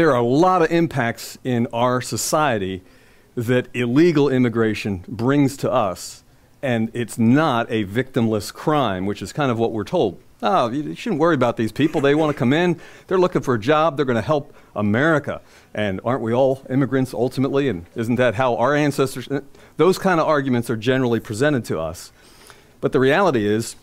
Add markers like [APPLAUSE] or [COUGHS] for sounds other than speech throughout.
there are a lot of impacts in our society that illegal immigration brings to us, and it's not a victimless crime, which is kind of what we're told. Oh, you shouldn't worry about these people. They want to come in, they're looking for a job, they're going to help America. And aren't we all immigrants ultimately? And isn't that how our ancestors? Uh, those kind of arguments are generally presented to us. But the reality is,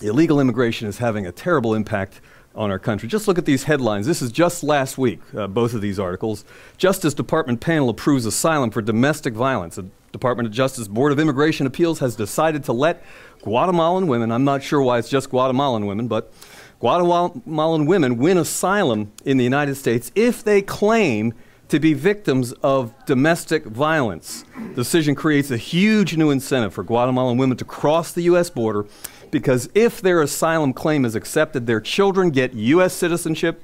illegal immigration is having a terrible impact on our country. Just look at these headlines. This is just last week, uh, both of these articles. Justice Department panel approves asylum for domestic violence. The Department of Justice Board of Immigration Appeals has decided to let Guatemalan women, I'm not sure why it's just Guatemalan women, but Guatemalan women win asylum in the United States if they claim to be victims of domestic violence. The decision creates a huge new incentive for Guatemalan women to cross the U.S. border because if their asylum claim is accepted, their children get U.S. citizenship,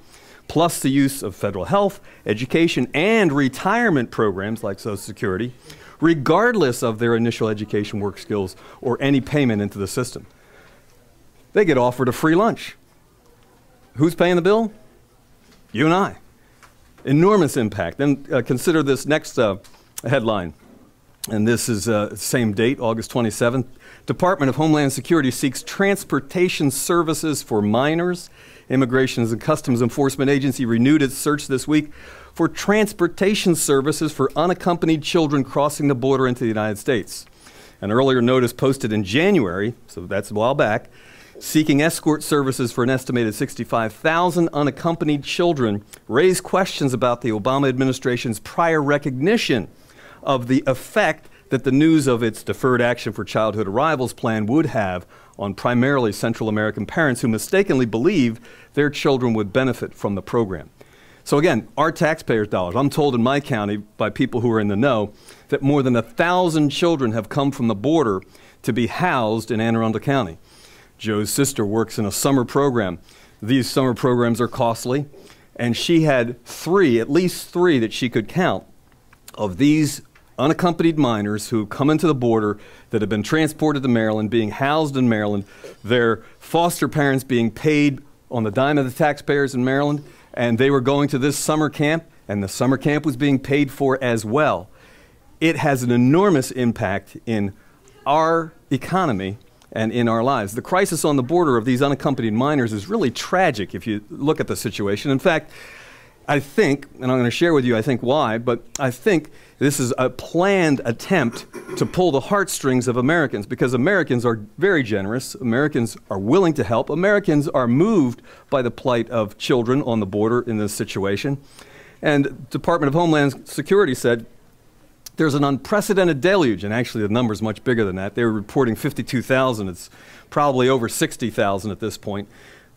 plus the use of federal health, education, and retirement programs like Social Security, regardless of their initial education, work skills, or any payment into the system. They get offered a free lunch. Who's paying the bill? You and I. Enormous impact. Then uh, consider this next uh, headline. And this is uh, same date, August 27th. Department of Homeland Security seeks transportation services for minors. Immigration and Customs Enforcement Agency renewed its search this week for transportation services for unaccompanied children crossing the border into the United States. An earlier notice posted in January, so that's a while back, seeking escort services for an estimated 65,000 unaccompanied children raised questions about the Obama administration's prior recognition of the effect that the news of its Deferred Action for Childhood Arrivals plan would have on primarily Central American parents who mistakenly believe their children would benefit from the program. So again, our taxpayers' dollars. I'm told in my county by people who are in the know that more than a thousand children have come from the border to be housed in Anne Arundel County. Joe's sister works in a summer program. These summer programs are costly, and she had three, at least three that she could count, of these unaccompanied minors who come into the border that have been transported to Maryland, being housed in Maryland, their foster parents being paid on the dime of the taxpayers in Maryland, and they were going to this summer camp, and the summer camp was being paid for as well. It has an enormous impact in our economy and in our lives. The crisis on the border of these unaccompanied minors is really tragic if you look at the situation. In fact, I think, and I'm going to share with you, I think why, but I think this is a planned attempt to pull the heartstrings of Americans because Americans are very generous. Americans are willing to help. Americans are moved by the plight of children on the border in this situation. And Department of Homeland Security said there's an unprecedented deluge, and actually the number is much bigger than that. They were reporting 52,000. It's probably over 60,000 at this point.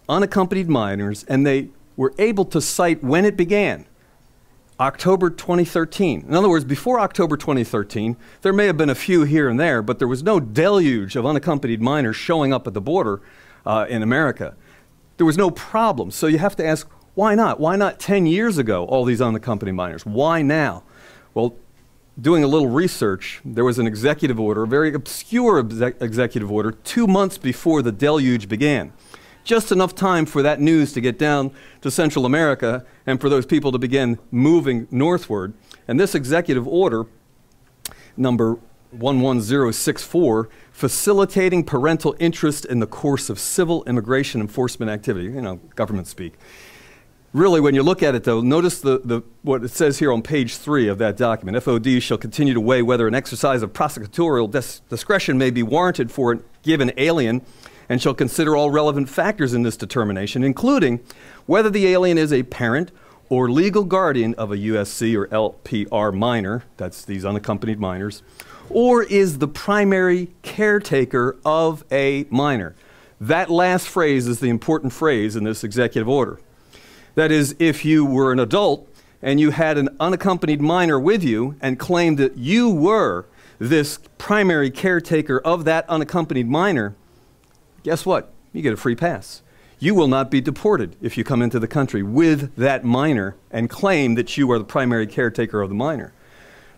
Unaccompanied minors, and they were able to cite when it began. October 2013. In other words, before October 2013, there may have been a few here and there, but there was no deluge of unaccompanied minors showing up at the border uh, in America. There was no problem. So you have to ask, why not? Why not 10 years ago, all these unaccompanied minors? Why now? Well, doing a little research, there was an executive order, a very obscure executive order, two months before the deluge began just enough time for that news to get down to Central America and for those people to begin moving northward. And this executive order, number 11064, facilitating parental interest in the course of civil immigration enforcement activity, you know, government speak. Really, when you look at it, though, notice the, the, what it says here on page three of that document. FOD shall continue to weigh whether an exercise of prosecutorial discretion may be warranted for a given alien and shall consider all relevant factors in this determination, including whether the alien is a parent or legal guardian of a USC or LPR minor, that's these unaccompanied minors, or is the primary caretaker of a minor. That last phrase is the important phrase in this executive order. That is, if you were an adult and you had an unaccompanied minor with you and claimed that you were this primary caretaker of that unaccompanied minor, guess what? You get a free pass. You will not be deported if you come into the country with that minor and claim that you are the primary caretaker of the minor.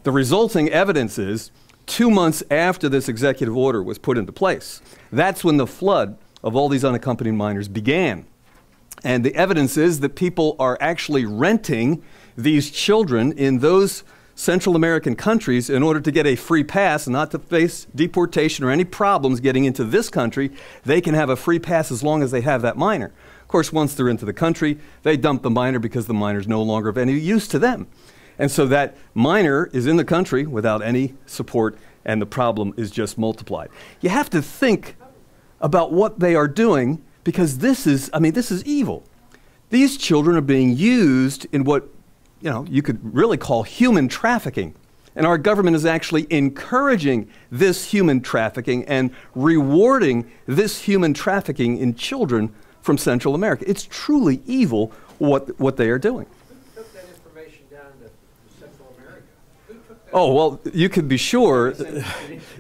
The resulting evidence is two months after this executive order was put into place. That's when the flood of all these unaccompanied minors began. And the evidence is that people are actually renting these children in those Central American countries in order to get a free pass, and not to face deportation or any problems getting into this country. They can have a free pass as long as they have that minor. Of course, once they're into the country, they dump the minor because the minor is no longer of any use to them. And so that minor is in the country without any support, and the problem is just multiplied. You have to think about what they are doing because this is, I mean, this is evil. These children are being used in what you know, you could really call human trafficking. And our government is actually encouraging this human trafficking and rewarding this human trafficking in children from Central America. It's truly evil what, what they are doing. Who took that information down to, to Central America? Who took that? Oh, well, you could be sure,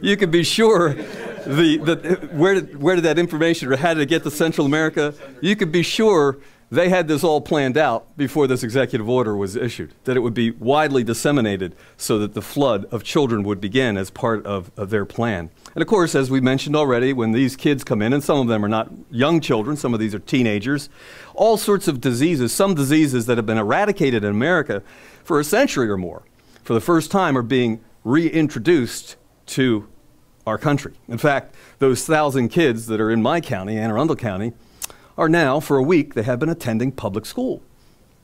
you could be sure the, the, where, did, where did that information or how did it get to Central America? You could be sure they had this all planned out before this executive order was issued, that it would be widely disseminated so that the flood of children would begin as part of, of, their plan. And of course, as we mentioned already, when these kids come in, and some of them are not young children, some of these are teenagers, all sorts of diseases, some diseases that have been eradicated in America for a century or more, for the first time are being reintroduced to our country. In fact, those thousand kids that are in my county, Anne Arundel County, are now, for a week, they have been attending public school.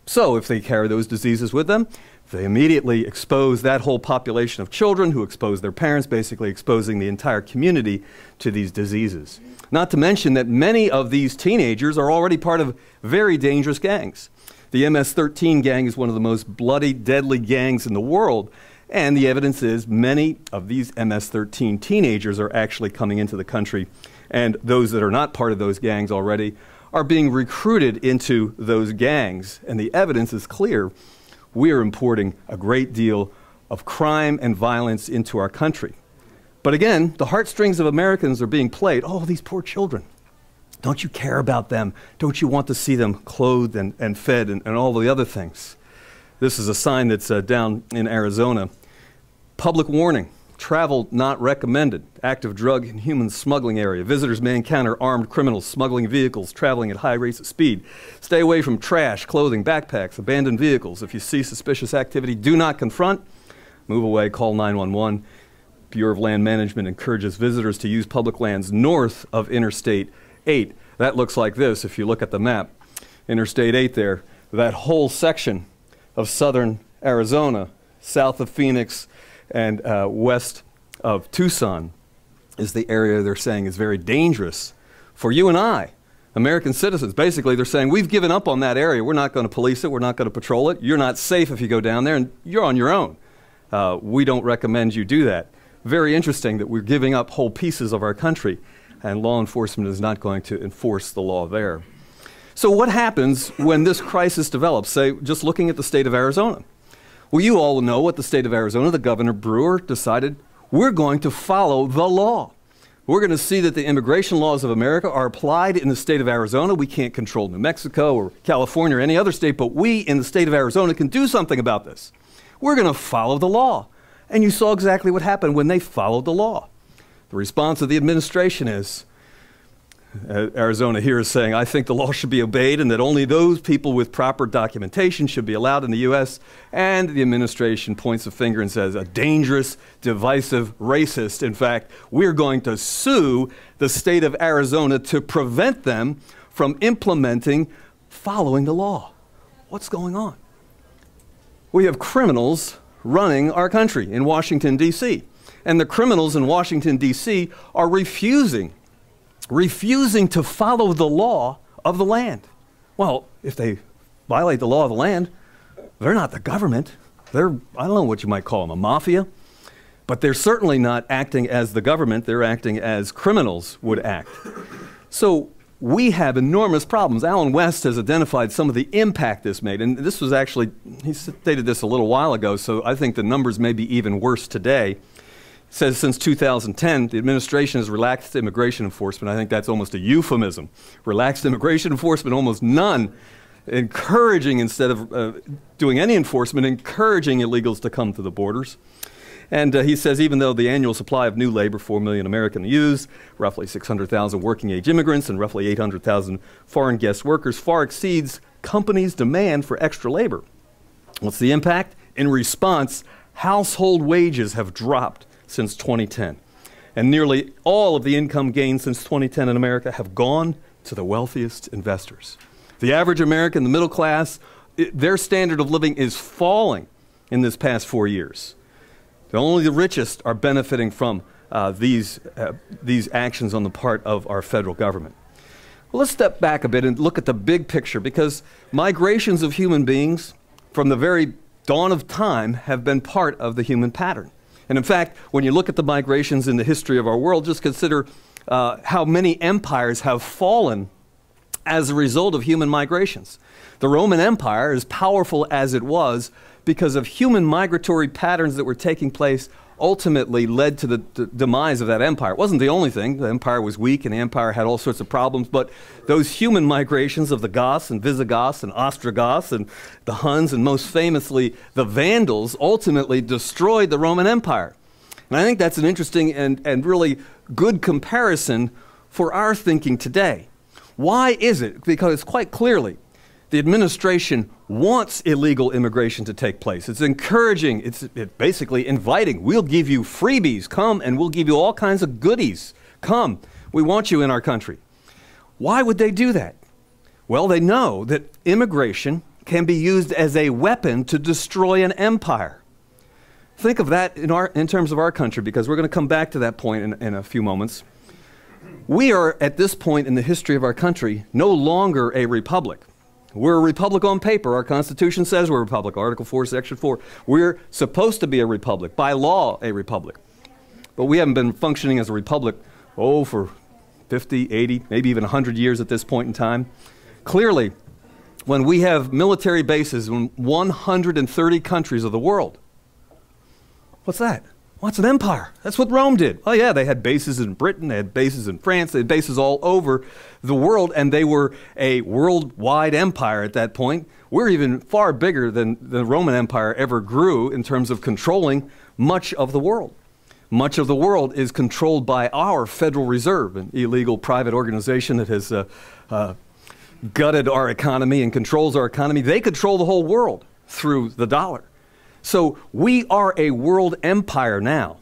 So if they carry those diseases with them, they immediately expose that whole population of children who expose their parents, basically exposing the entire community to these diseases. Not to mention that many of these teenagers are already part of very dangerous gangs. The MS 13 gang is one of the most bloody, deadly gangs in the world. And the evidence is many of these MS 13 teenagers are actually coming into the country. And those that are not part of those gangs already are being recruited into those gangs. And the evidence is clear. We are importing a great deal of crime and violence into our country. But again, the heartstrings of Americans are being played. Oh, these poor children. Don't you care about them? Don't you want to see them clothed and, and fed and, and all the other things? This is a sign that's uh, down in Arizona. Public warning Travel not recommended. Active drug and human smuggling area. Visitors may encounter armed criminals smuggling vehicles traveling at high rates of speed. Stay away from trash, clothing, backpacks, abandoned vehicles. If you see suspicious activity, do not confront. Move away, call 911. Bureau of Land Management encourages visitors to use public lands north of Interstate 8. That looks like this if you look at the map. Interstate 8 there, that whole section of southern Arizona, south of Phoenix, and uh, west of Tucson is the area they're saying is very dangerous for you and I, American citizens. Basically, they're saying we've given up on that area. We're not going to police it. We're not going to patrol it. You're not safe if you go down there, and you're on your own. Uh, we don't recommend you do that. Very interesting that we're giving up whole pieces of our country, and law enforcement is not going to enforce the law there. So, what happens when this crisis develops? Say, just looking at the state of Arizona. Well, you all know what the state of Arizona, the Governor Brewer decided we're going to follow the law. We're going to see that the immigration laws of America are applied in the state of Arizona. We can't control New Mexico or California or any other state, but we in the state of Arizona can do something about this. We're going to follow the law. And you saw exactly what happened when they followed the law. The response of the administration is Arizona here is saying, I think the law should be obeyed and that only those people with proper documentation should be allowed in the U.S. And the administration points a finger and says, a dangerous, divisive, racist. In fact, we're going to sue the state of Arizona to prevent them from implementing following the law. What's going on? We have criminals running our country in Washington, D.C. And the criminals in Washington, D.C. are refusing refusing to follow the law of the land. Well, if they violate the law of the land, they're not the government. They're, I don't know what you might call them, a mafia. But they're certainly not acting as the government, they're acting as criminals would act. So we have enormous problems. Allen West has identified some of the impact this made. And this was actually, he stated this a little while ago, so I think the numbers may be even worse today says since 2010, the administration has relaxed immigration enforcement. I think that's almost a euphemism. Relaxed immigration enforcement, almost none. Encouraging, instead of uh, doing any enforcement, encouraging illegals to come to the borders. And uh, he says even though the annual supply of new labor, 4 million American youths, roughly 600,000 working age immigrants, and roughly 800,000 foreign guest workers, far exceeds companies' demand for extra labor. What's the impact? In response, household wages have dropped since 2010. And nearly all of the income gains since 2010 in America have gone to the wealthiest investors. The average American, the middle class, it, their standard of living is falling in this past four years. Only the richest are benefiting from uh, these, uh, these actions on the part of our federal government. Well, let's step back a bit and look at the big picture because migrations of human beings from the very dawn of time have been part of the human pattern. And in fact, when you look at the migrations in the history of our world, just consider uh, how many empires have fallen as a result of human migrations. The Roman Empire, as powerful as it was, because of human migratory patterns that were taking place, ultimately led to the d- demise of that empire. It wasn't the only thing. The empire was weak and the empire had all sorts of problems, but those human migrations of the Goths and Visigoths and Ostrogoths and the Huns and most famously the Vandals ultimately destroyed the Roman Empire. And I think that's an interesting and, and really good comparison for our thinking today. Why is it? Because quite clearly, the administration wants illegal immigration to take place. It's encouraging, it's, basically inviting. We'll give you freebies. Come and we'll give you all kinds of goodies. Come. We want you in our country. Why would they do that? Well, they know that immigration can be used as a weapon to destroy an empire. Think of that in, our, in terms of our country, because we're going to come back to that point in, in a few moments. We are, at this point in the history of our country, no longer a republic. We're a republic on paper. Our Constitution says we're a republic, Article 4, Section 4. We're supposed to be a republic, by law, a republic. But we haven't been functioning as a republic, oh, for 50, 80, maybe even 100 years at this point in time. Clearly, when we have military bases in 130 countries of the world, what's that? What's an empire? That's what Rome did. Oh, yeah, they had bases in Britain, they had bases in France, they had bases all over the world, and they were a worldwide empire at that point. We're even far bigger than the Roman Empire ever grew in terms of controlling much of the world. Much of the world is controlled by our Federal Reserve, an illegal private organization that has uh, uh, gutted our economy and controls our economy. They control the whole world through the dollar. So we are a world empire now.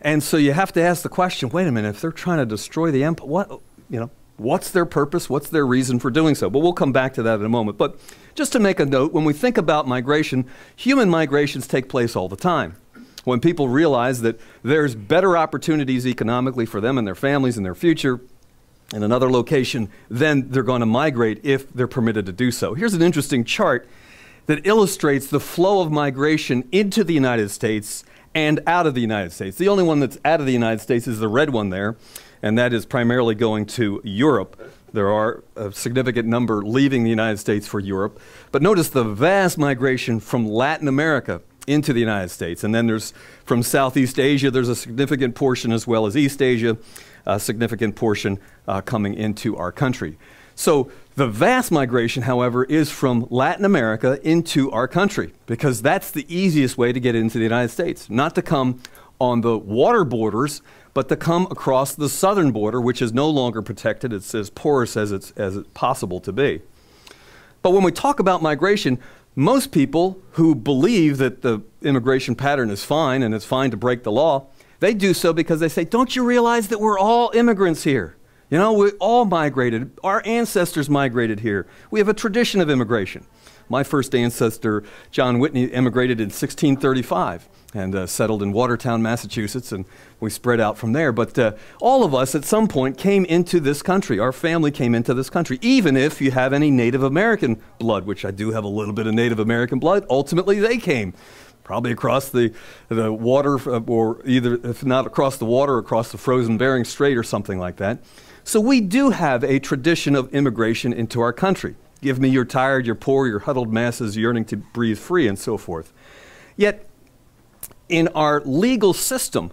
And so you have to ask the question, wait a minute, if they're trying to destroy the empire, what, you know, what's their purpose? What's their reason for doing so? But we'll come back to that in a moment. But just to make a note, when we think about migration, human migrations take place all the time. When people realize that there's better opportunities economically for them and their families and their future in another location, then they're going to migrate if they're permitted to do so. Here's an interesting chart that illustrates the flow of migration into the United States and out of the United States. The only one that's out of the United States is the red one there, and that is primarily going to Europe. There are a significant number leaving the United States for Europe. But notice the vast migration from Latin America into the United States. And then there's from Southeast Asia, there's a significant portion as well as East Asia, a significant portion uh, coming into our country. So the vast migration, however, is from Latin America into our country because that's the easiest way to get into the United States. Not to come on the water borders, but to come across the southern border, which is no longer protected. It's as porous as it's, as it's possible to be. But when we talk about migration, most people who believe that the immigration pattern is fine and it's fine to break the law, they do so because they say, Don't you realize that we're all immigrants here? You know, we all migrated. Our ancestors migrated here. We have a tradition of immigration. My first ancestor, John Whitney, immigrated in 1635 and uh, settled in Watertown, Massachusetts, and we spread out from there. But uh, all of us at some point came into this country. Our family came into this country, even if you have any Native American blood, which I do have a little bit of Native American blood. Ultimately, they came probably across the, the water, uh, or either, if not across the water, across the frozen Bering Strait or something like that. So we do have a tradition of immigration into our country. Give me your tired, your poor, your huddled masses yearning to breathe free, and so forth. Yet, in our legal system,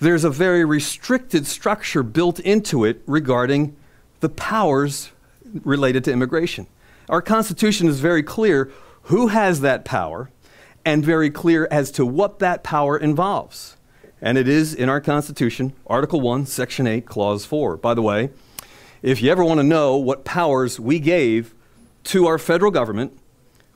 there's a very restricted structure built into it regarding the powers related to immigration. Our Constitution is very clear who has that power and very clear as to what that power involves. And it is in our Constitution, Article 1, Section 8, Clause 4. By the way, if you ever want to know what powers we gave to our federal government,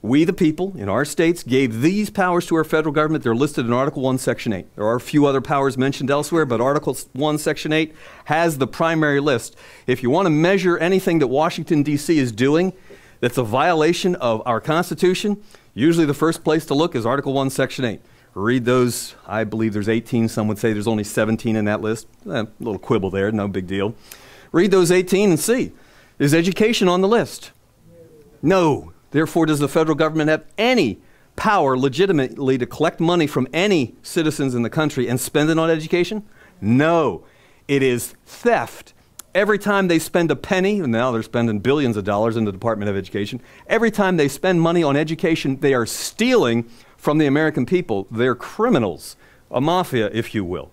we, the people in our states, gave these powers to our federal government. They're listed in Article 1, Section 8. There are a few other powers mentioned elsewhere, but Article 1, Section 8 has the primary list. If you want to measure anything that Washington, D.C. is doing that's a violation of our Constitution, usually the first place to look is Article 1, Section 8. Read those. I believe there's 18. Some would say there's only 17 in that list. Eh, a little quibble there, no big deal. Read those 18 and see. Is education on the list? No. Therefore, does the federal government have any power legitimately to collect money from any citizens in the country and spend it on education? No. It is theft. Every time they spend a penny, and now they're spending billions of dollars in the Department of Education, every time they spend money on education, they are stealing from the American people. They're criminals, a mafia, if you will.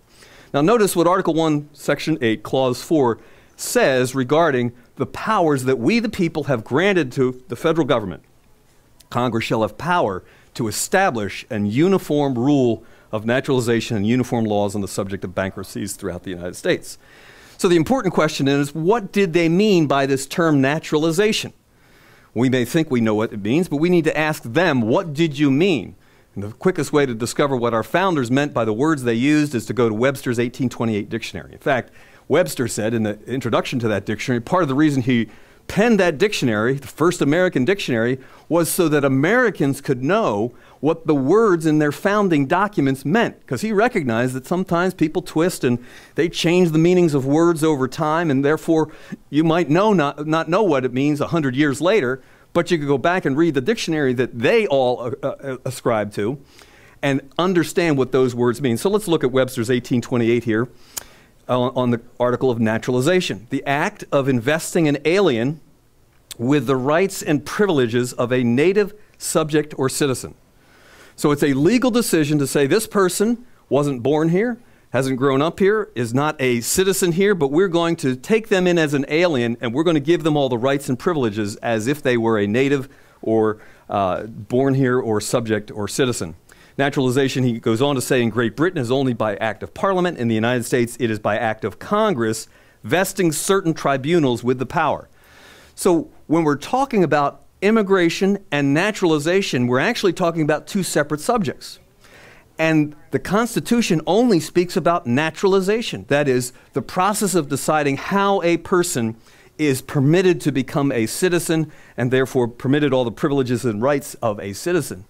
Now, notice what Article 1, Section 8, Clause 4 says regarding the powers that we, the people, have granted to the federal government. Congress shall have power to establish an uniform rule of naturalization and uniform laws on the subject of bankruptcies throughout the United States. So the important question is what did they mean by this term naturalization? We may think we know what it means, but we need to ask them, what did you mean? And the quickest way to discover what our founders meant by the words they used is to go to Webster's 1828 dictionary. In fact, Webster said in the introduction to that dictionary, part of the reason he penned that dictionary, the first American dictionary, was so that Americans could know what the words in their founding documents meant. Because he recognized that sometimes people twist and they change the meanings of words over time, and therefore you might know not, not know what it means a hundred years later, but you could go back and read the dictionary that they all uh, uh, ascribe to and understand what those words mean. So let's look at Webster's 1828 here on the article of naturalization. The act of investing an alien with the rights and privileges of a native subject or citizen. So it's a legal decision to say this person wasn't born here, hasn't grown up here, is not a citizen here, but we're going to take them in as an alien and we're going to give them all the rights and privileges as if they were a native or uh, born here or subject or citizen. Naturalization, he goes on to say, in Great Britain is only by act of parliament. In the United States, it is by act of Congress, vesting certain tribunals with the power. So when we're talking about immigration and naturalization, we're actually talking about two separate subjects. And the Constitution only speaks about naturalization. That is, the process of deciding how a person is permitted to become a citizen and therefore permitted all the privileges and rights of a citizen.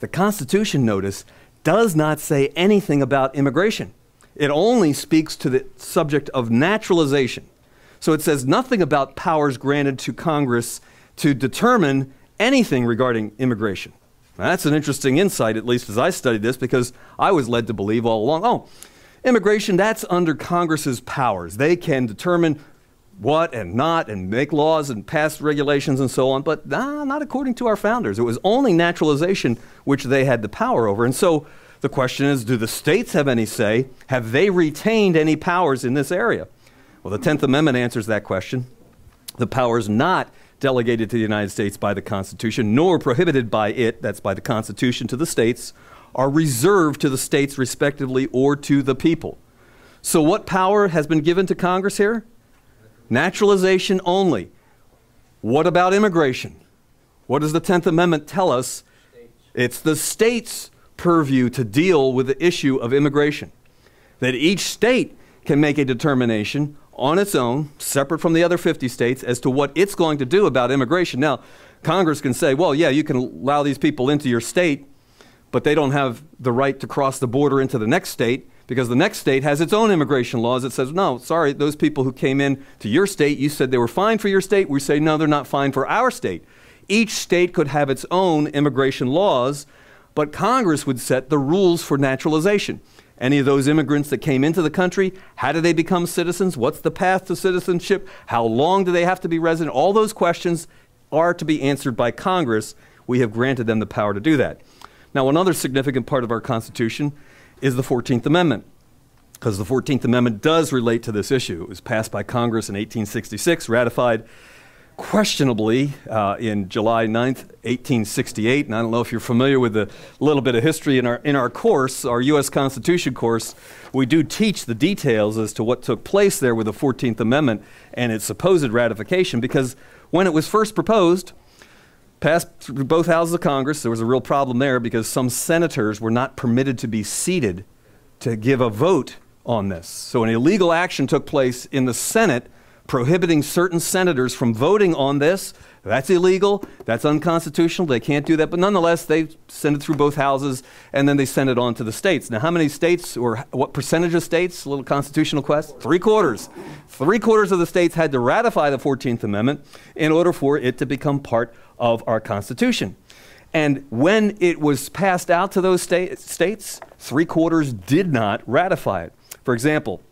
The Constitution, notice, does not say anything about immigration. It only speaks to the subject of naturalization. So it says nothing about powers granted to Congress to determine anything regarding immigration. Now, that's an interesting insight, at least as I studied this, because I was led to believe all along oh, immigration, that's under Congress's powers. They can determine what and not and make laws and pass regulations and so on, but nah, not according to our founders. It was only naturalization which they had the power over. And so the question is do the states have any say? Have they retained any powers in this area? Well, the 10th Amendment answers that question. The power is not delegated to the United States by the Constitution, nor prohibited by it, that's by the Constitution, to the states, are reserved to the states respectively or to the people. So, what power has been given to Congress here? Naturalization only. What about immigration? What does the 10th Amendment tell us? It's the state's purview to deal with the issue of immigration. That each state can make a determination on its own, separate from the other 50 states, as to what it's going to do about immigration. Now, Congress can say, well, yeah, you can allow these people into your state, but they don't have the right to cross the border into the next state because the next state has its own immigration laws that says, no, sorry, those people who came in to your state, you said they were fine for your state. We say, no, they're not fine for our state. Each state could have its own immigration laws, but Congress would set the rules for naturalization. Any of those immigrants that came into the country, how do they become citizens? What's the path to citizenship? How long do they have to be resident? All those questions are to be answered by Congress. We have granted them the power to do that. Now, another significant part of our Constitution is the 14th Amendment, because the 14th Amendment does relate to this issue. It was passed by Congress in 1866, ratified questionably uh, in July 9th, 1868. And I don't know if you're familiar with a little bit of history in our, in our course, our U.S. Constitution course. We do teach the details as to what took place there with the 14th Amendment and its supposed ratification because when it was first proposed, passed through both houses of Congress, there was a real problem there because some senators were not permitted to be seated to give a vote on this. So an illegal action took place in the Senate prohibiting certain senators from voting on this. That's illegal. That's unconstitutional. They can't do that. But nonetheless, they send it through both houses and then they send it on to the states. Now, how many states or what percentage of states? A little constitutional quest? Three quarters. Three quarters of the states had to ratify the 14th Amendment in order for it to become part of our Constitution. And when it was passed out to those sta- states, three quarters did not ratify it. For example,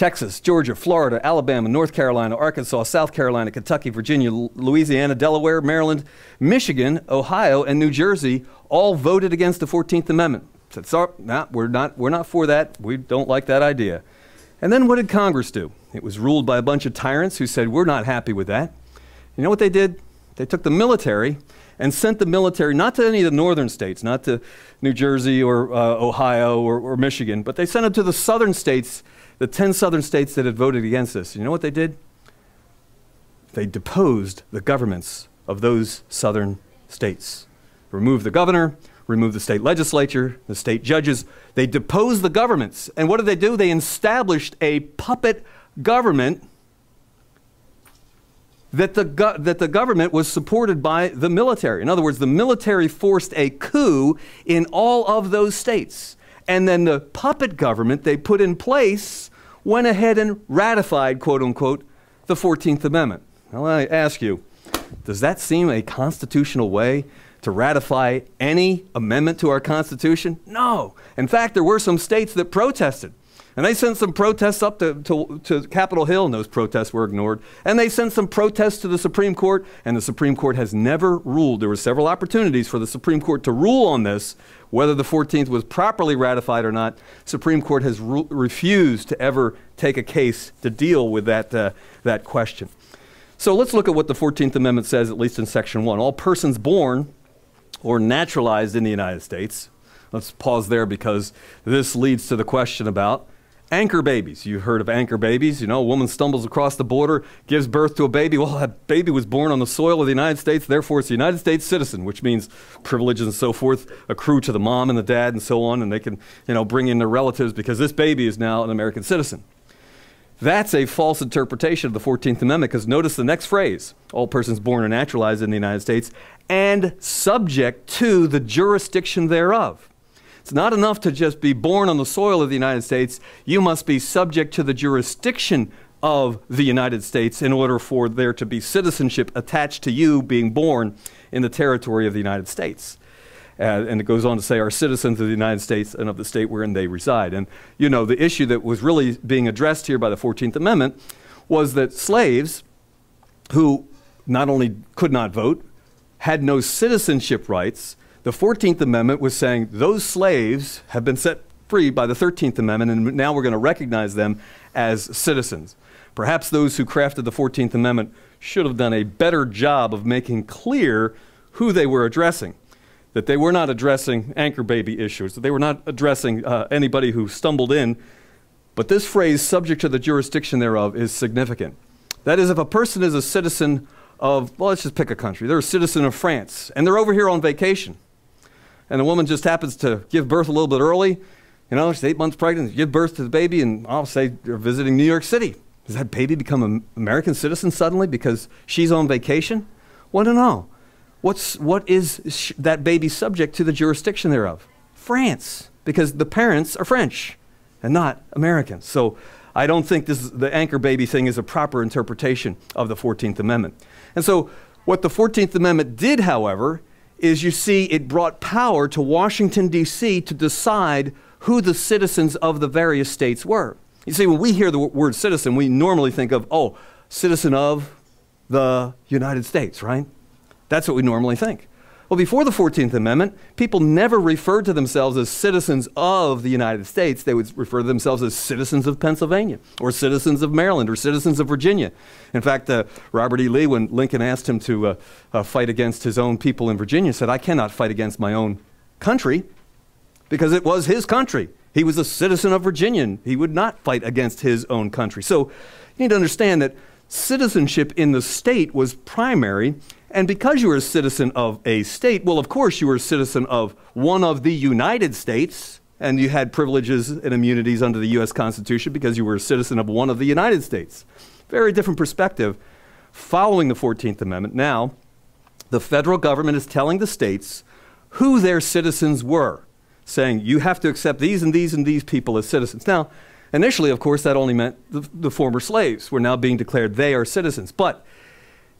Texas, Georgia, Florida, Alabama, North Carolina, Arkansas, South Carolina, Kentucky, Virginia, Louisiana, Delaware, Maryland, Michigan, Ohio, and New Jersey all voted against the 14th Amendment. Said, sorry, nah, we're, not, we're not for that. We don't like that idea. And then what did Congress do? It was ruled by a bunch of tyrants who said, we're not happy with that. You know what they did? They took the military and sent the military not to any of the northern states, not to New Jersey or uh, Ohio or, or Michigan, but they sent it to the southern states the 10 southern states that had voted against this, you know what they did? They deposed the governments of those southern states. Removed the governor, removed the state legislature, the state judges. They deposed the governments. And what did they do? They established a puppet government that the, that the government was supported by the military. In other words, the military forced a coup in all of those states. And then the puppet government they put in place went ahead and ratified, quote unquote, the 14th Amendment. Now, I ask you, does that seem a constitutional way to ratify any amendment to our Constitution? No. In fact, there were some states that protested. And they sent some protests up to, to, to, Capitol Hill, and those protests were ignored. And they sent some protests to the Supreme Court, and the Supreme Court has never ruled. There were several opportunities for the Supreme Court to rule on this, whether the 14th was properly ratified or not. Supreme Court has re- refused to ever take a case to deal with that, uh, that question. So let's look at what the 14th Amendment says, at least in Section 1. All persons born or naturalized in the United States. Let's pause there because this leads to the question about Anchor babies. You've heard of anchor babies. You know, a woman stumbles across the border, gives birth to a baby. Well, that baby was born on the soil of the United States, therefore it's a United States citizen, which means privileges and so forth accrue to the mom and the dad and so on, and they can, you know, bring in their relatives because this baby is now an American citizen. That's a false interpretation of the 14th Amendment because notice the next phrase all persons born or naturalized in the United States and subject to the jurisdiction thereof. It's not enough to just be born on the soil of the United States. You must be subject to the jurisdiction of the United States in order for there to be citizenship attached to you being born in the territory of the United States. Uh, and it goes on to say, are citizens of the United States and of the state wherein they reside. And, you know, the issue that was really being addressed here by the 14th Amendment was that slaves who not only could not vote, had no citizenship rights, the 14th Amendment was saying those slaves have been set free by the 13th Amendment, and now we're going to recognize them as citizens. Perhaps those who crafted the 14th Amendment should have done a better job of making clear who they were addressing. That they were not addressing anchor baby issues, that they were not addressing uh, anybody who stumbled in. But this phrase, subject to the jurisdiction thereof, is significant. That is, if a person is a citizen of, well, let's just pick a country. They're a citizen of France, and they're over here on vacation and the woman just happens to give birth a little bit early, you know, she's eight months pregnant, give birth to the baby, and I'll say they're visiting New York City. Does that baby become an American citizen suddenly because she's on vacation? Well, no, no. What's, what is that baby subject to the jurisdiction thereof? France, because the parents are French and not Americans. So I don't think this is, the anchor baby thing is a proper interpretation of the 14th Amendment. And so what the 14th Amendment did, however, is you see it brought power to Washington, D.C. to decide who the citizens of the various states were. You see, when we hear the word citizen, we normally think of, oh, citizen of the United States, right? That's what we normally think. Well, before the 14th Amendment, people never referred to themselves as citizens of the United States. They would refer to themselves as citizens of Pennsylvania, or citizens of Maryland, or citizens of Virginia. In fact, uh, Robert E. Lee, when Lincoln asked him to uh, uh, fight against his own people in Virginia, said, I cannot fight against my own country because it was his country. He was a citizen of Virginia. He would not fight against his own country. So you need to understand that citizenship in the state was primary and because you were a citizen of a state, well, of course, you were a citizen of one of the United States, and you had privileges and immunities under the U.S. Constitution because you were a citizen of one of the United States. Very different perspective following the 14th Amendment. Now, the federal government is telling the states who their citizens were, saying you have to accept these and these and these people as citizens. Now, initially, of course, that only meant the, the former slaves were now being declared they are citizens. But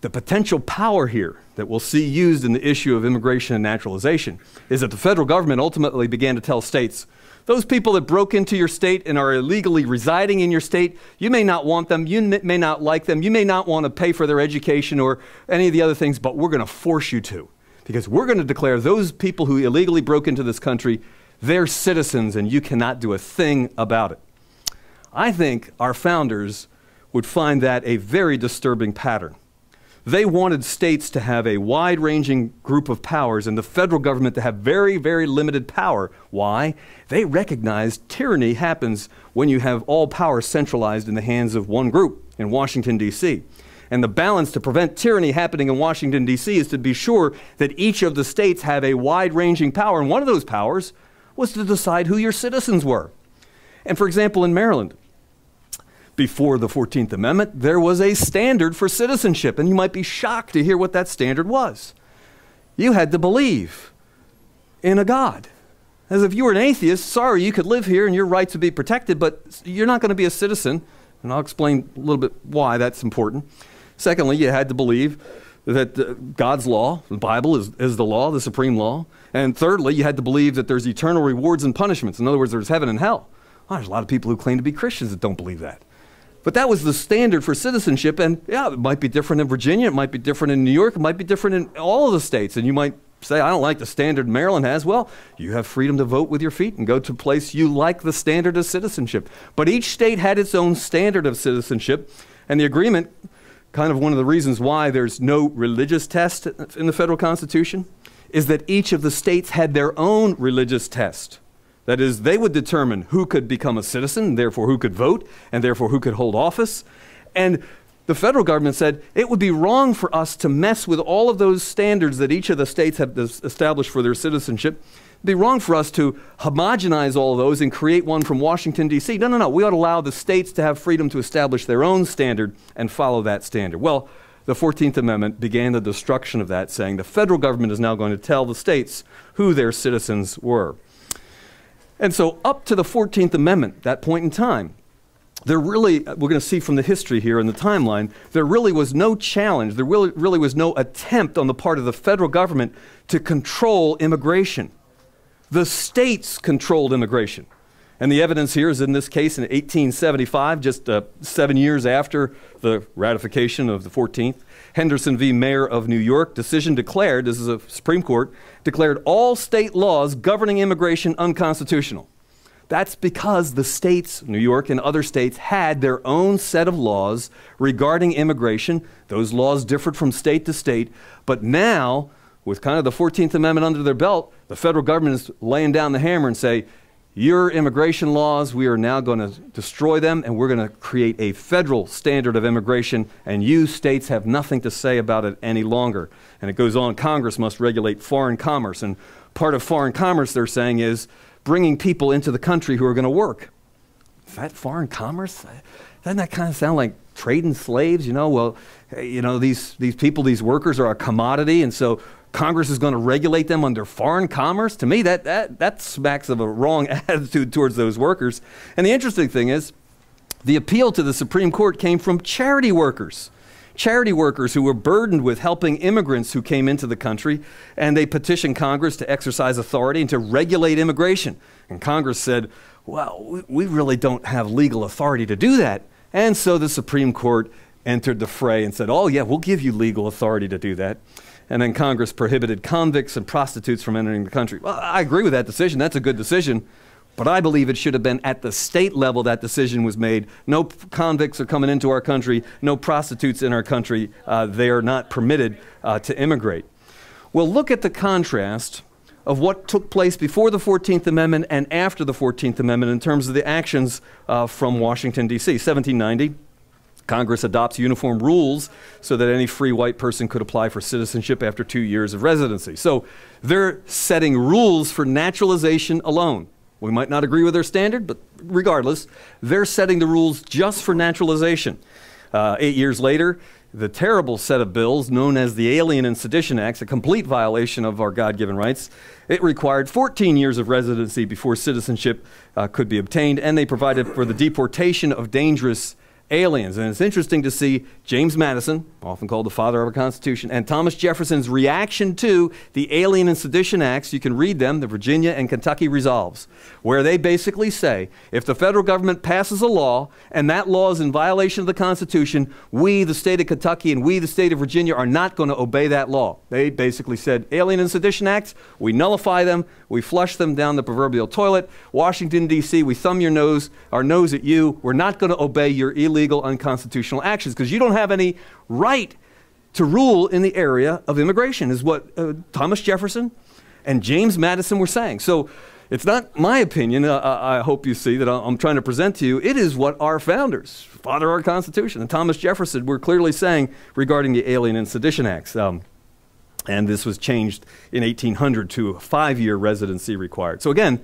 the potential power here that we'll see used in the issue of immigration and naturalization is that the federal government ultimately began to tell states those people that broke into your state and are illegally residing in your state, you may not want them, you may not like them, you may not want to pay for their education or any of the other things, but we're going to force you to. Because we're going to declare those people who illegally broke into this country, they're citizens and you cannot do a thing about it. I think our founders would find that a very disturbing pattern. They wanted states to have a wide ranging group of powers and the federal government to have very, very limited power. Why? They recognized tyranny happens when you have all power centralized in the hands of one group in Washington, D.C. And the balance to prevent tyranny happening in Washington, D.C. is to be sure that each of the states have a wide ranging power. And one of those powers was to decide who your citizens were. And for example, in Maryland, before the 14th Amendment, there was a standard for citizenship, and you might be shocked to hear what that standard was. You had to believe in a God. As if you were an atheist, sorry, you could live here and your rights would be protected, but you're not going to be a citizen. And I'll explain a little bit why that's important. Secondly, you had to believe that uh, God's law, the Bible, is, is the law, the supreme law. And thirdly, you had to believe that there's eternal rewards and punishments. In other words, there's heaven and hell. Well, there's a lot of people who claim to be Christians that don't believe that. But that was the standard for citizenship. And yeah, it might be different in Virginia, it might be different in New York, it might be different in all of the states. And you might say, I don't like the standard Maryland has. Well, you have freedom to vote with your feet and go to a place you like the standard of citizenship. But each state had its own standard of citizenship. And the agreement, kind of one of the reasons why there's no religious test in the federal constitution, is that each of the states had their own religious test. That is, they would determine who could become a citizen, therefore who could vote, and therefore who could hold office. And the federal government said it would be wrong for us to mess with all of those standards that each of the states have established for their citizenship. It'd be wrong for us to homogenize all those and create one from Washington, D.C. No, no, no. We ought to allow the states to have freedom to establish their own standard and follow that standard. Well, the 14th Amendment began the destruction of that, saying the federal government is now going to tell the states who their citizens were. And so, up to the 14th Amendment, that point in time, there really, we're going to see from the history here in the timeline, there really was no challenge, there really, really was no attempt on the part of the federal government to control immigration. The states controlled immigration. And the evidence here is in this case in 1875, just uh, seven years after the ratification of the 14th. Henderson v. Mayor of New York decision declared, this is a Supreme Court, declared all state laws governing immigration unconstitutional. That's because the states, New York and other states, had their own set of laws regarding immigration. Those laws differed from state to state. But now, with kind of the 14th Amendment under their belt, the federal government is laying down the hammer and say, your immigration laws, we are now going to destroy them and we're going to create a federal standard of immigration, and you states have nothing to say about it any longer. And it goes on Congress must regulate foreign commerce. And part of foreign commerce, they're saying, is bringing people into the country who are going to work. Is that foreign commerce? Doesn't that kind of sound like trading slaves? You know, well, you know, these, these people, these workers are a commodity, and so Congress is going to regulate them under foreign commerce. To me, that, that, that smacks of a wrong [LAUGHS] attitude towards those workers. And the interesting thing is, the appeal to the Supreme Court came from charity workers. Charity workers who were burdened with helping immigrants who came into the country, and they petitioned Congress to exercise authority and to regulate immigration. And Congress said, Well, we really don't have legal authority to do that. And so the Supreme Court entered the fray and said, Oh, yeah, we'll give you legal authority to do that. And then Congress prohibited convicts and prostitutes from entering the country. Well, I agree with that decision. That's a good decision. But I believe it should have been at the state level that decision was made. No convicts are coming into our country, no prostitutes in our country. Uh, they are not permitted uh, to immigrate. Well, look at the contrast of what took place before the 14th Amendment and after the 14th Amendment in terms of the actions uh, from Washington, D.C. 1790. Congress adopts uniform rules so that any free white person could apply for citizenship after two years of residency. So they're setting rules for naturalization alone. We might not agree with their standard, but regardless, they're setting the rules just for naturalization. Uh, eight years later, the terrible set of bills known as the Alien and Sedition Acts, a complete violation of our God given rights. It required 14 years of residency before citizenship uh, could be obtained, and they provided for the deportation of dangerous aliens. And it's interesting to see James Madison, often called the father of our Constitution, and Thomas Jefferson's reaction to the Alien and Sedition Acts. You can read them, the Virginia and Kentucky Resolves, where they basically say if the federal government passes a law and that law is in violation of the Constitution, we, the state of Kentucky, and we, the state of Virginia, are not going to obey that law. They basically said Alien and Sedition Acts, we nullify them, we flush them down the proverbial toilet. Washington, D.C., we thumb your nose, our nose at you. We're not going to obey your illegal illegal, unconstitutional actions because you don't have any right to rule in the area of immigration, is what uh, Thomas Jefferson and James Madison were saying. So it's not my opinion, uh, I hope you see, that I'm trying to present to you. It is what our founders, father our Constitution, and Thomas Jefferson were clearly saying regarding the Alien and Sedition Acts. Um, and this was changed in 1800 to a five year residency required. So again,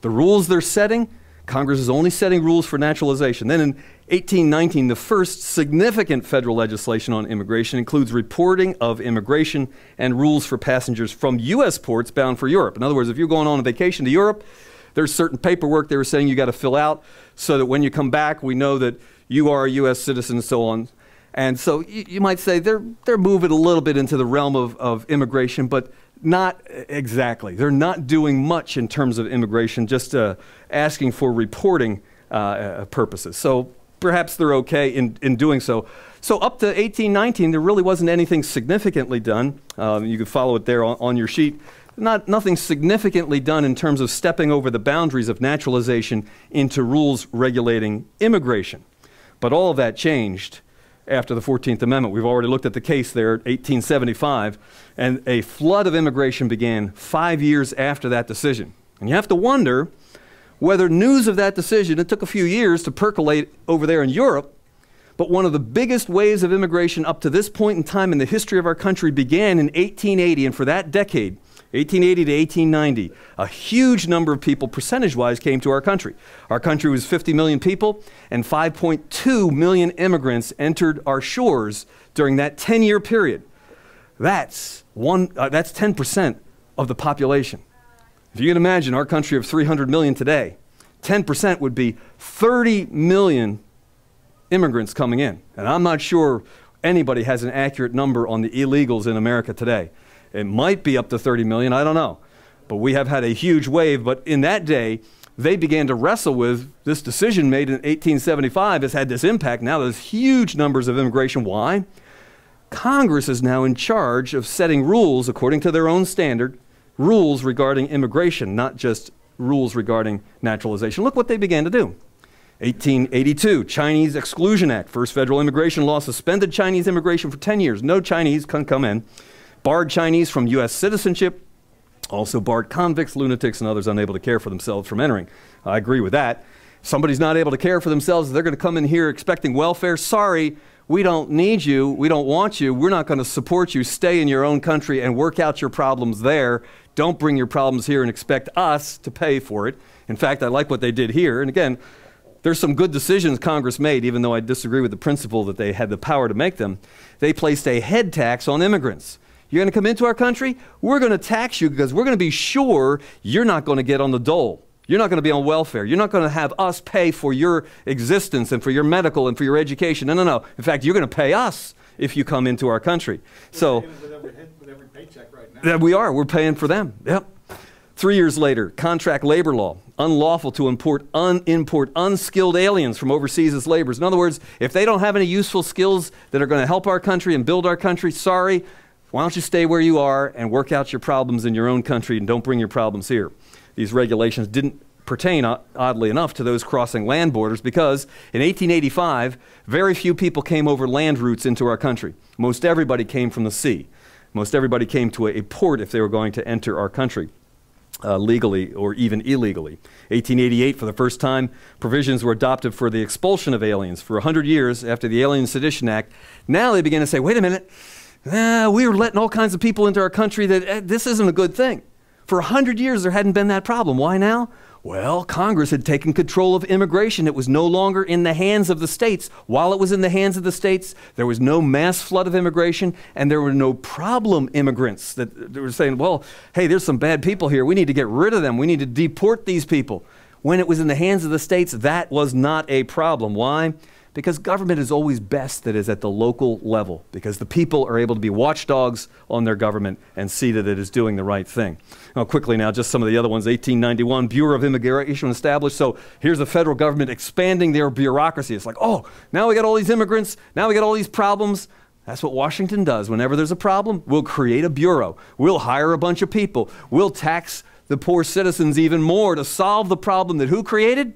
the rules they're setting Congress is only setting rules for naturalization. Then in 1819, the first significant federal legislation on immigration includes reporting of immigration and rules for passengers from U.S. ports bound for Europe. In other words, if you're going on a vacation to Europe, there's certain paperwork they were saying you got to fill out so that when you come back, we know that you are a U.S. citizen and so on. And so you, you might say they're, they're moving a little bit into the realm of, of immigration, but not exactly. They're not doing much in terms of immigration, just uh, asking for reporting uh, uh, purposes. So perhaps they're okay in, in doing so. So up to 1819, there really wasn't anything significantly done. Um, you can follow it there on, on your sheet. Not, nothing significantly done in terms of stepping over the boundaries of naturalization into rules regulating immigration. But all of that changed after the 14th Amendment. We've already looked at the case there, 1875, and a flood of immigration began five years after that decision. And you have to wonder whether news of that decision, it took a few years to percolate over there in Europe, but one of the biggest waves of immigration up to this point in time in the history of our country began in 1880, and for that decade, 1880 to 1890, a huge number of people, percentage wise, came to our country. Our country was 50 million people, and 5.2 million immigrants entered our shores during that 10 year period. That's, one, uh, that's 10% of the population. If you can imagine our country of 300 million today, 10% would be 30 million immigrants coming in. And I'm not sure anybody has an accurate number on the illegals in America today. It might be up to 30 million, I don't know. But we have had a huge wave. But in that day, they began to wrestle with this decision made in 1875 has had this impact. Now there's huge numbers of immigration. Why? Congress is now in charge of setting rules according to their own standard, rules regarding immigration, not just rules regarding naturalization. Look what they began to do. 1882, Chinese Exclusion Act, first federal immigration law, suspended Chinese immigration for 10 years. No Chinese can come in barred Chinese from U.S. citizenship, also barred convicts, lunatics, and others unable to care for themselves from entering. I agree with that. Somebody's not able to care for themselves, they're going to come in here expecting welfare. Sorry, we don't need you. We don't want you. We're not going to support you. Stay in your own country and work out your problems there. Don't bring your problems here and expect us to pay for it. In fact, I like what they did here. And again, there's some good decisions Congress made, even though I disagree with the principle that they had the power to make them. They placed a head tax on immigrants. You're going to come into our country? We're going to tax you because we're going to be sure you're not going to get on the dole. You're not going to be on welfare. You're not going to have us pay for your existence and for your medical and for your education. No, no, no. In fact, you're going to pay us if you come into our country. So, now. we are. We're paying for them. Yep. Three years later, contract labor law, unlawful to import, un- import unskilled aliens from overseas as laborers. In other words, if they don't have any useful skills that are going to help our country and build our country, sorry, Why don't you stay where you are and work out your problems in your own country and don't bring your problems here? These regulations didn't pertain, oddly enough, to those crossing land borders because in 1885, very few people came over land routes into our country. Most everybody came from the sea. Most everybody came to a, port if they were going to enter our country. Uh, legally or even illegally. 1888, for the first time, provisions were adopted for the expulsion of aliens. For 100 years after the Alien Sedition Act, now they begin to say, wait a minute, uh, we were letting all kinds of people into our country that uh, this isn't a good thing. For 100 years, there hadn't been that problem. Why now? Well, Congress had taken control of immigration. It was no longer in the hands of the states. While it was in the hands of the states, there was no mass flood of immigration, and there were no problem immigrants that they were saying, well, hey, there's some bad people here. We need to get rid of them. We need to deport these people. When it was in the hands of the states, that was not a problem. Why? Because government is always best that is at the local level because the people are able to be watchdogs on their government and see that it is doing the right thing. Now, quickly now, just some of the other ones. 1891, Bureau of Immigration established. So here's the federal government expanding their bureaucracy. It's like, oh, now we got all these immigrants, now we got all these problems. That's what Washington does. Whenever there's a problem, we'll create a bureau. We'll hire a bunch of people. We'll tax the poor citizens even more to solve the problem that who created?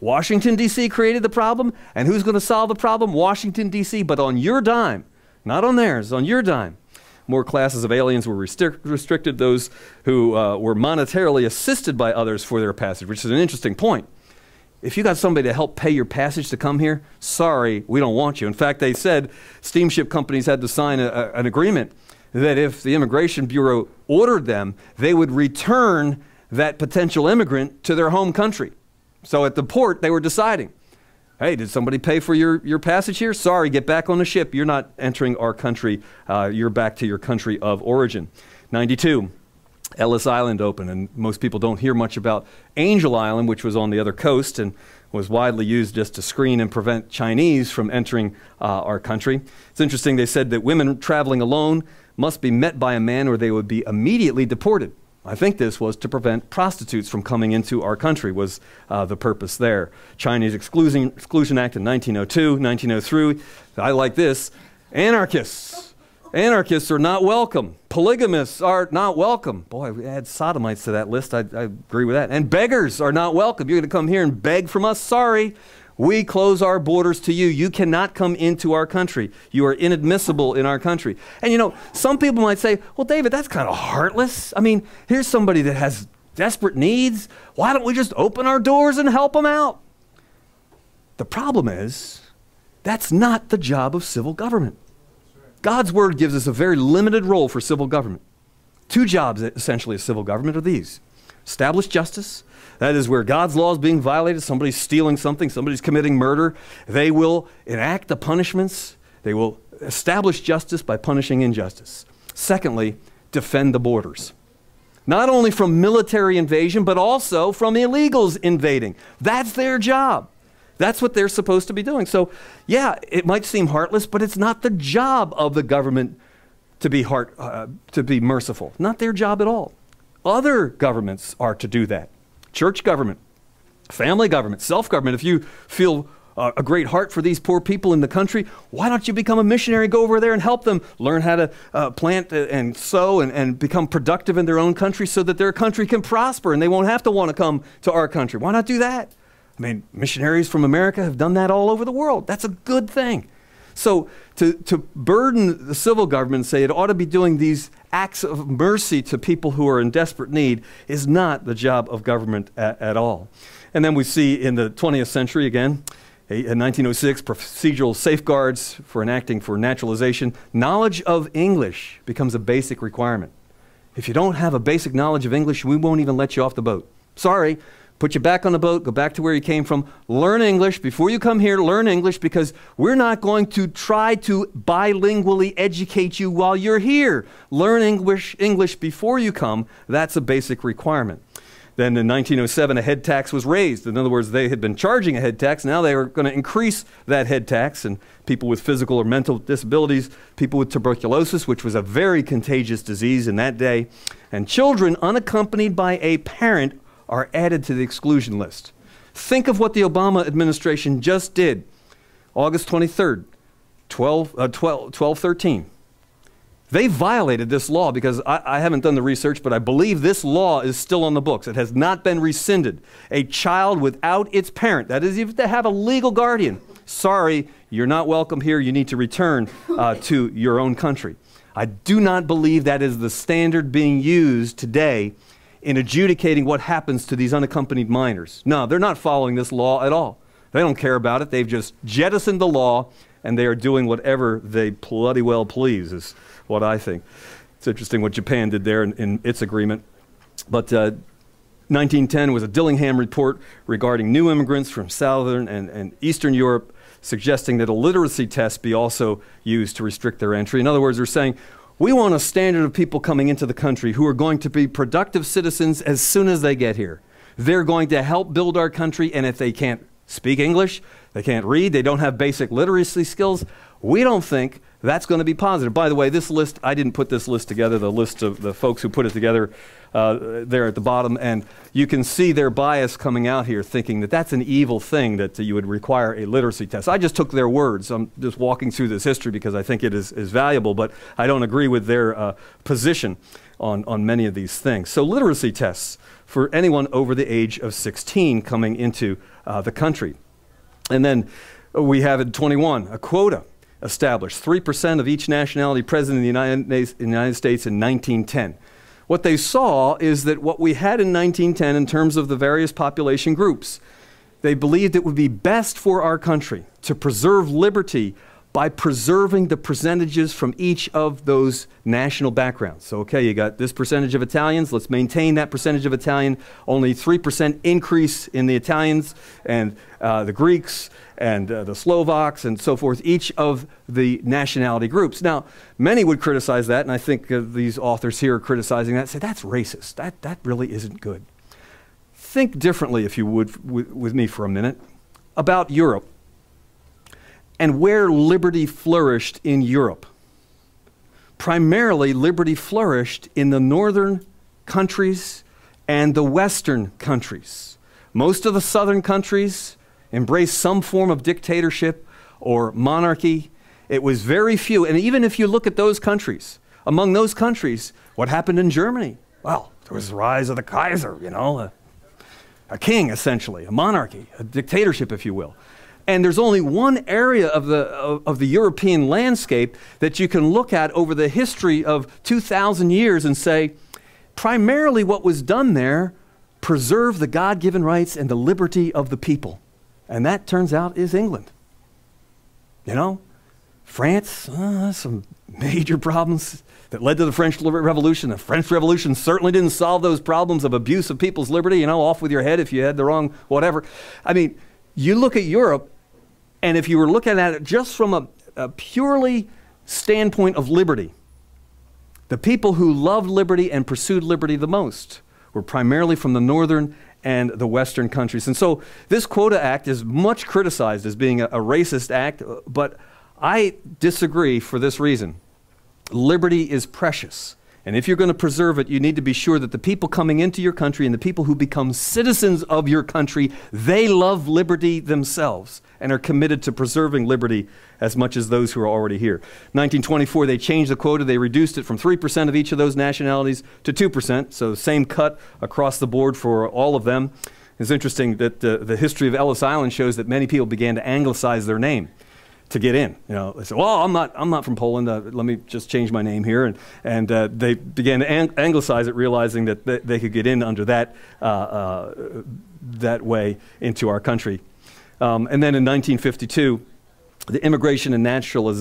Washington, D.C. created the problem, and who's going to solve the problem? Washington, D.C., but on your dime, not on theirs, on your dime. More classes of aliens were restric restricted, those who uh, were monetarily assisted by others for their passage, which is an interesting point. If you got somebody to help pay your passage to come here, sorry, we don't want you. In fact, they said steamship companies had to sign a, a, an agreement that if the Immigration Bureau ordered them, they would return that potential immigrant to their home country. So at the port, they were deciding hey, did somebody pay for your, your passage here? Sorry, get back on the ship. You're not entering our country. Uh, you're back to your country of origin. 92. Ellis Island opened, and most people don't hear much about Angel Island, which was on the other coast and was widely used just to screen and prevent Chinese from entering uh, our country. It's interesting, they said that women traveling alone must be met by a man or they would be immediately deported. I think this was to prevent prostitutes from coming into our country was uh, the purpose there. Chinese Exclusion, Exclusion Act in 1902, 1903. I like this. Anarchists. Anarchists are not welcome. Polygamists are not welcome. Boy, we add sodomites to that list. I, I agree with that. And beggars are not welcome. You're going to come here and beg from us? Sorry. We close our borders to you. You cannot come into our country. You are inadmissible in our country. And you know, some people might say, well, David, that's kind of heartless. I mean, here's somebody that has desperate needs. Why don't we just open our doors and help them out? The problem is, that's not the job of civil government. God's word gives us a very limited role for civil government. Two jobs, essentially, of civil government are these establish justice that is where God's law is being violated, somebody's stealing something, somebody's committing murder. They will enact the punishments, they will establish justice by punishing injustice. Secondly, defend the borders. Not only from military invasion, but also from illegals invading. That's their job. That's what they're supposed to be doing. So, yeah, it might seem heartless, but it's not the job of the government to be heart, uh, to be merciful. Not their job at all. Other governments are to do that church government, family government, self government. If you feel uh, a great heart for these poor people in the country, why don't you become a missionary, go over there and help them learn how to uh, plant and sow and, and become productive in their own country so that their country can prosper and they won't have to want to come to our country? Why not do that? I mean, missionaries from America have done that all over the world. That's a good thing. So to, to burden the civil government and say it ought to be doing these acts of mercy to people who are in desperate need is not the job of government at, at all. And then we see in the 20th century again, eh, in 1906, procedural safeguards for enacting for naturalization. Knowledge of English becomes a basic requirement. If you don't have a basic knowledge of English, we won't even let you off the boat. Sorry, put you back on the boat, go back to where you came from, learn English. Before you come here, learn English because we're not going to try to bilingually educate you while you're here. Learn English, English before you come. That's a basic requirement. Then in 1907, a head tax was raised. In other words, they had been charging a head tax. Now they were going to increase that head tax. And people with physical or mental disabilities, people with tuberculosis, which was a very contagious disease in that day, and children unaccompanied by a parent are added to the exclusion list. Think of what the Obama administration just did. August 23rd, 12, uh, 12, 12 13. They violated this law because I, I, haven't done the research, but I believe this law is still on the books. It has not been rescinded. A child without its parent, that is, if they have a legal guardian, sorry, you're not welcome here. You need to return uh, to your own country. I do not believe that is the standard being used today in adjudicating what happens to these unaccompanied minors. No, they're not following this law at all. They don't care about it. They've just jettisoned the law and they are doing whatever they bloody well please, is what I think. It's interesting what Japan did there in, in its agreement. But uh, 1910 was a Dillingham report regarding new immigrants from Southern and, and Eastern Europe, suggesting that a literacy test be also used to restrict their entry. In other words, they're saying, we want a standard of people coming into the country who are going to be productive citizens as soon as they get here. They're going to help build our country, and if they can't speak English, they can't read, they don't have basic literacy skills, we don't think that's going to be positive. By the way, this list, I didn't put this list together, the list of the folks who put it together uh, there at the bottom, and you can see their bias coming out here thinking that that's an evil thing that you would require a literacy test. I just took their words. I'm just walking through this history because I think it is, is valuable, but I don't agree with their uh, position on, on many of these things. So, literacy tests for anyone over the age of 16 coming into uh, the country. And then we have at 21 a quota established 3% of each nationality present in the United States in 1910. What they saw is that what we had in 1910 in terms of the various population groups, they believed it would be best for our country to preserve liberty by preserving the percentages from each of those national backgrounds. So, okay, you got this percentage of Italians, let's maintain that percentage of Italian, only 3% increase in the Italians and uh, the Greeks and uh, the Slovaks and so forth, each of the nationality groups. Now, many would criticize that, and I think uh, these authors here are criticizing that, say that's racist. That, that really isn't good. Think differently, if you would, with me for a minute, about Europe and where liberty flourished in Europe. Primarily, liberty flourished in the northern countries and the western countries. Most of the southern countries embraced some form of dictatorship or monarchy. It was very few. And even if you look at those countries, among those countries, what happened in Germany? Well, there was the rise of the Kaiser, you know, a, a king essentially, a monarchy, a dictatorship, if you will. And there's only one area of the, of, of, the European landscape that you can look at over the history of 2,000 years and say, primarily what was done there preserved the God given rights and the liberty of the people. And that turns out is England. You know, France, uh, some major problems that led to the French Revolution. The French Revolution certainly didn't solve those problems of abuse of people's liberty, you know, off with your head if you had the wrong whatever. I mean, you look at Europe, and if you were looking at it just from a, a purely standpoint of liberty, the people who loved liberty and pursued liberty the most were primarily from the northern and the western countries. And so this Quota Act is much criticized as being a, a racist act, but I disagree for this reason. Liberty is precious. And if you're going to preserve it, you need to be sure that the people coming into your country and the people who become citizens of your country, they love liberty themselves and are committed to preserving liberty as much as those who are already here. 1924, they changed the quota. They reduced it from 3% of each of those nationalities to 2%, so same cut across the board for all of them. It's interesting that uh, the history of Ellis Island shows that many people began to anglicize their name to get in. You know, they said, "Well, I'm not, I'm not from Poland. Uh, let me just change my name here." And and uh, they began to ang- anglicize it, realizing that th- they could get in under that uh, uh that way into our country. Um, and then in 1952, the Immigration and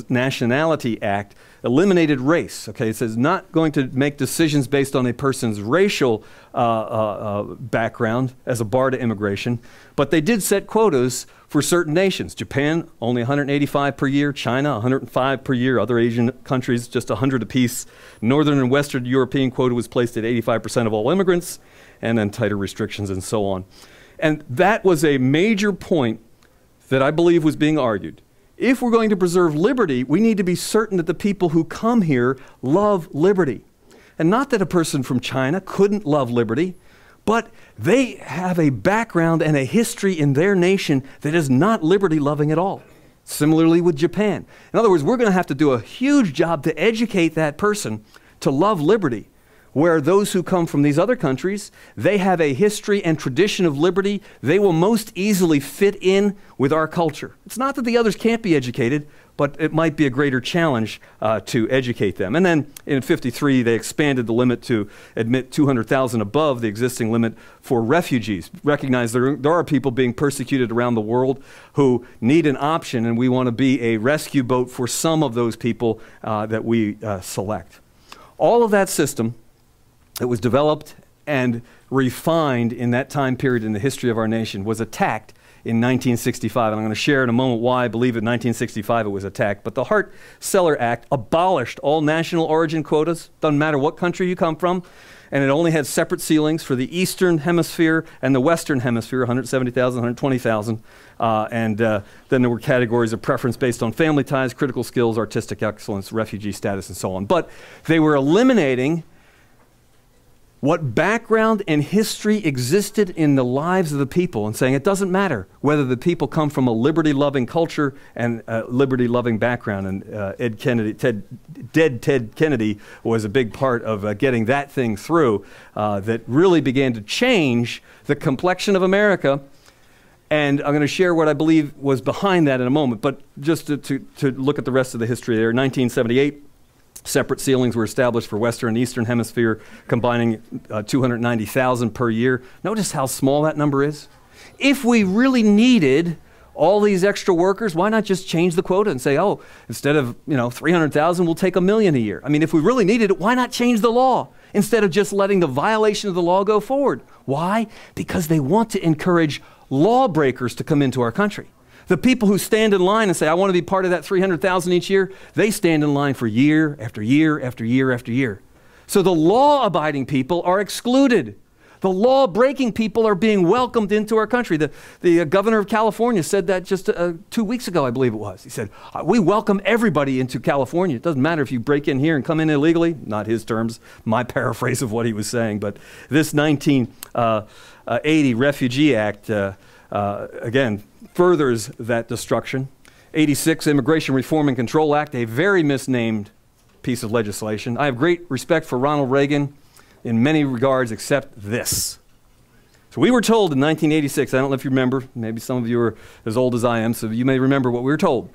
Nationality Act eliminated race. Okay, it says not going to make decisions based on a person's racial uh, uh, uh, background as a bar to immigration, but they did set quotas for certain nations. Japan only 185 per year, China 105 per year, other Asian countries just 100 apiece. Northern and Western European quota was placed at 85% of all immigrants, and then tighter restrictions and so on. And that was a major point that I believe was being argued. If we're going to preserve liberty, we need to be certain that the people who come here love liberty. And not that a person from China couldn't love liberty, but they have a background and a history in their nation that is not liberty loving at all. Similarly with Japan. In other words, we're going to have to do a huge job to educate that person to love liberty where those who come from these other countries, they have a history and tradition of liberty. They will most easily fit in with our culture. It's not that the others can't be educated, but it might be a greater challenge uh, to educate them. And then in 53, they expanded the limit to admit 200,000 above the existing limit for refugees. Recognize there, there are people being persecuted around the world who need an option, and we want to be a rescue boat for some of those people uh, that we uh, select. All of that system that was developed and refined in that time period in the history of our nation was attacked in 1965. And I'm going to share in a moment why I believe in 1965 it was attacked. But the Hart Celler Act abolished all national origin quotas, doesn't matter what country you come from, and it only had separate ceilings for the Eastern Hemisphere and the Western Hemisphere 170,000, 120,000. Uh, and uh, then there were categories of preference based on family ties, critical skills, artistic excellence, refugee status, and so on. But they were eliminating what background and history existed in the lives of the people and saying it doesn't matter whether the people come from a liberty loving culture and a liberty loving background. And uh, Ed Kennedy, Ted, dead Ted Kennedy was a big part of uh, getting that thing through uh, that really began to change the complexion of America. And I'm going to share what I believe was behind that in a moment. But just to, to, to look at the rest of the history there, 1978. Separate ceilings were established for Western and Eastern Hemisphere, combining uh, 290,000 per year. Notice how small that number is. If we really needed all these extra workers, why not just change the quota and say, oh, instead of you know 300,000, we'll take a million a year? I mean, if we really needed it, why not change the law instead of just letting the violation of the law go forward? Why? Because they want to encourage lawbreakers to come into our country. The people who stand in line and say, I want to be part of that 300,000 each year, they stand in line for year after year after year after year. So the law abiding people are excluded. The law breaking people are being welcomed into our country. The, the uh, governor of California said that just uh, two weeks ago, I believe it was. He said, uh, We welcome everybody into California. It doesn't matter if you break in here and come in illegally. Not his terms, my [LAUGHS] paraphrase of what he was saying. But this 1980 uh, uh, Refugee Act, uh, again, furthers that destruction. 86 Immigration Reform and Control Act, a very misnamed piece of legislation. I have great respect for Ronald Reagan in many regards except this. So we were told in 1986, I don't know if you remember, maybe some of you are as old as I am, so you may remember what we were told.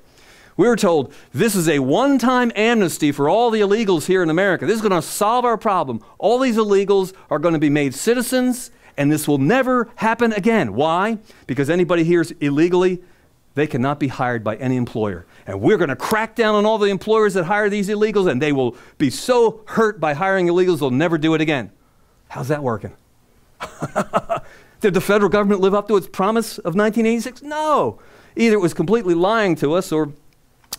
We were told this is a one time amnesty for all the illegals here in America. This is going to solve our problem. All these illegals are going to be made citizens and this will never happen again. Why? Because anybody here is illegally, they cannot be hired by any employer. And we're going to crack down on all the employers that hire these illegals, and they will be so hurt by hiring illegals, they'll never do it again. How's that working? [LAUGHS] Did the federal government live up to its promise of 1986? No. Either it was completely lying to us or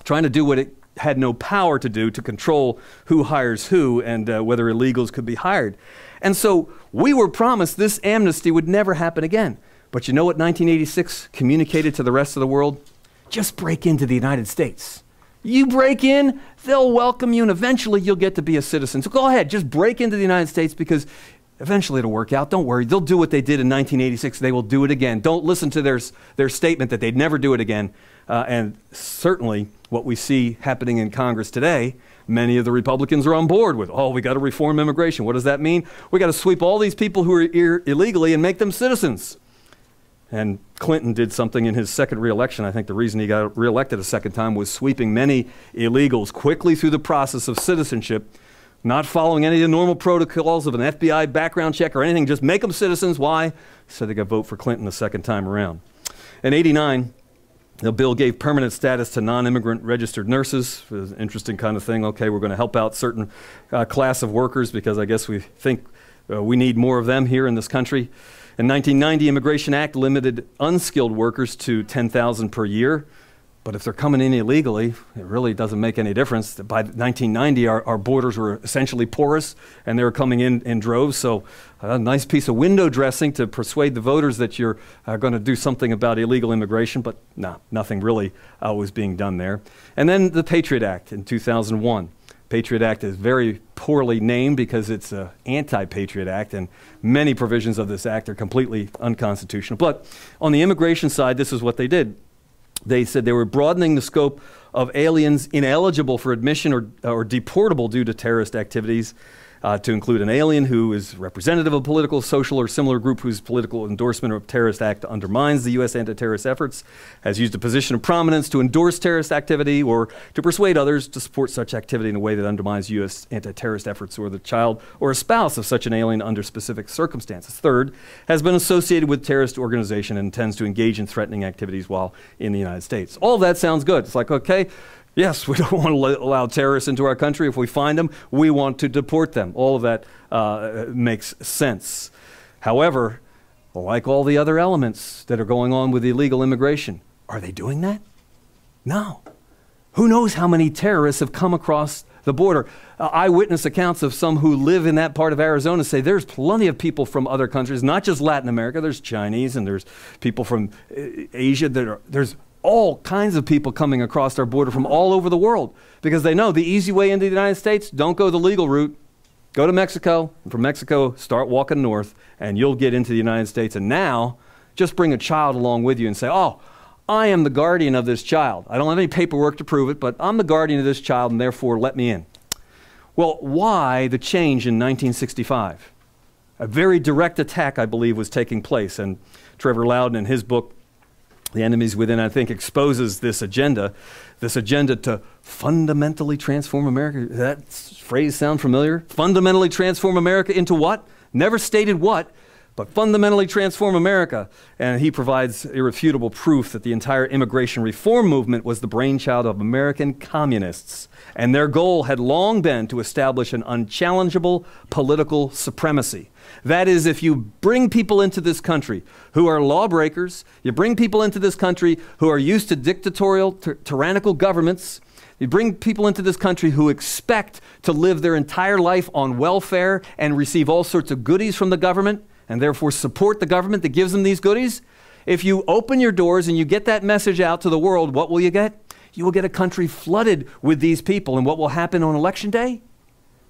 trying to do what it had no power to do to control who hires who and uh, whether illegals could be hired. And so we were promised this amnesty would never happen again. But you know what 1986 communicated to the rest of the world? Just break into the United States. You break in, they'll welcome you, and eventually you'll get to be a citizen. So go ahead, just break into the United States because eventually it'll work out. Don't worry. They'll do what they did in 1986. They will do it again. Don't listen to their, their statement that they'd never do it again. Uh, and certainly what we see happening in Congress today many of the Republicans are on board with. Oh, we got to reform immigration. What does that mean? We got to sweep all these people who are here illegally and make them citizens. And Clinton did something in his second reelection. I think the reason he got reelected a second time was sweeping many illegals quickly through the process of citizenship, not following any of the normal protocols of an FBI background check or anything, just make them citizens. Why? So they got vote for Clinton the second time around. In 89, the bill gave permanent status to non-immigrant registered nurses. It was an interesting kind of thing. Okay, we're going to help out certain uh, class of workers because I guess we think uh, we need more of them here in this country. In 1990, Immigration Act limited unskilled workers to 10,000 per year. But if they're coming in illegally, it really doesn't make any difference. By 1990, our, our borders were essentially porous and they were coming in in droves. So, a nice piece of window dressing to persuade the voters that you're uh, going to do something about illegal immigration. But no, nothing really uh, was being done there. And then the Patriot Act in 2001. Patriot Act is very poorly named because it's an anti Patriot Act, and many provisions of this act are completely unconstitutional. But on the immigration side, this is what they did They said they were broadening the scope of aliens ineligible for admission or, or deportable due to terrorist activities uh, to include an alien who is representative of a political, social, or similar group whose political endorsement of terrorist act undermines the U.S. anti terrorist efforts, has used a position of prominence to endorse terrorist activity or to persuade others to support such activity in a way that undermines U.S. anti terrorist efforts, or the child or a spouse of such an alien under specific circumstances. Third, has been associated with terrorist organization and intends to engage in threatening activities while in the United States. All that sounds good. It's like, okay, Yes, we [LAUGHS] don't want to allow terrorists into our country. If we find them, we want to deport them. All of that uh, makes sense. However, like all the other elements that are going on with illegal immigration, are they doing that? No. Who knows how many terrorists have come across the border? Uh, eyewitness accounts of some who live in that part of Arizona say there's plenty of people from other countries, not just Latin America. There's Chinese and there's people from uh, Asia. That are, there's all kinds of people coming across our border from all over the world because they know the easy way into the United States, don't go the legal route. Go to Mexico, and from Mexico, start walking north, and you'll get into the United States. And now, just bring a child along with you and say, Oh, I am the guardian of this child. I don't have any paperwork to prove it, but I'm the guardian of this child, and therefore let me in. Well, why the change in 1965? A very direct attack, I believe, was taking place. And Trevor Loudon, in his book, the enemies within, I think, exposes this agenda, this agenda to fundamentally transform America. Does That phrase sound familiar? Fundamentally transform America into what? Never stated what, but fundamentally transform America. And he provides irrefutable proof that the entire immigration reform movement was the brainchild of American communists. And their goal had long been to establish an unchallengeable political supremacy. That is, if you bring people into this country who are lawbreakers, you bring people into this country who are used to dictatorial, tyrannical governments, you bring people into this country who expect to live their entire life on welfare and receive all sorts of goodies from the government, and therefore support the government that gives them these goodies. If you open your doors and you get that message out to the world, what will you get? You will get a country flooded with these people. And what will happen on election day?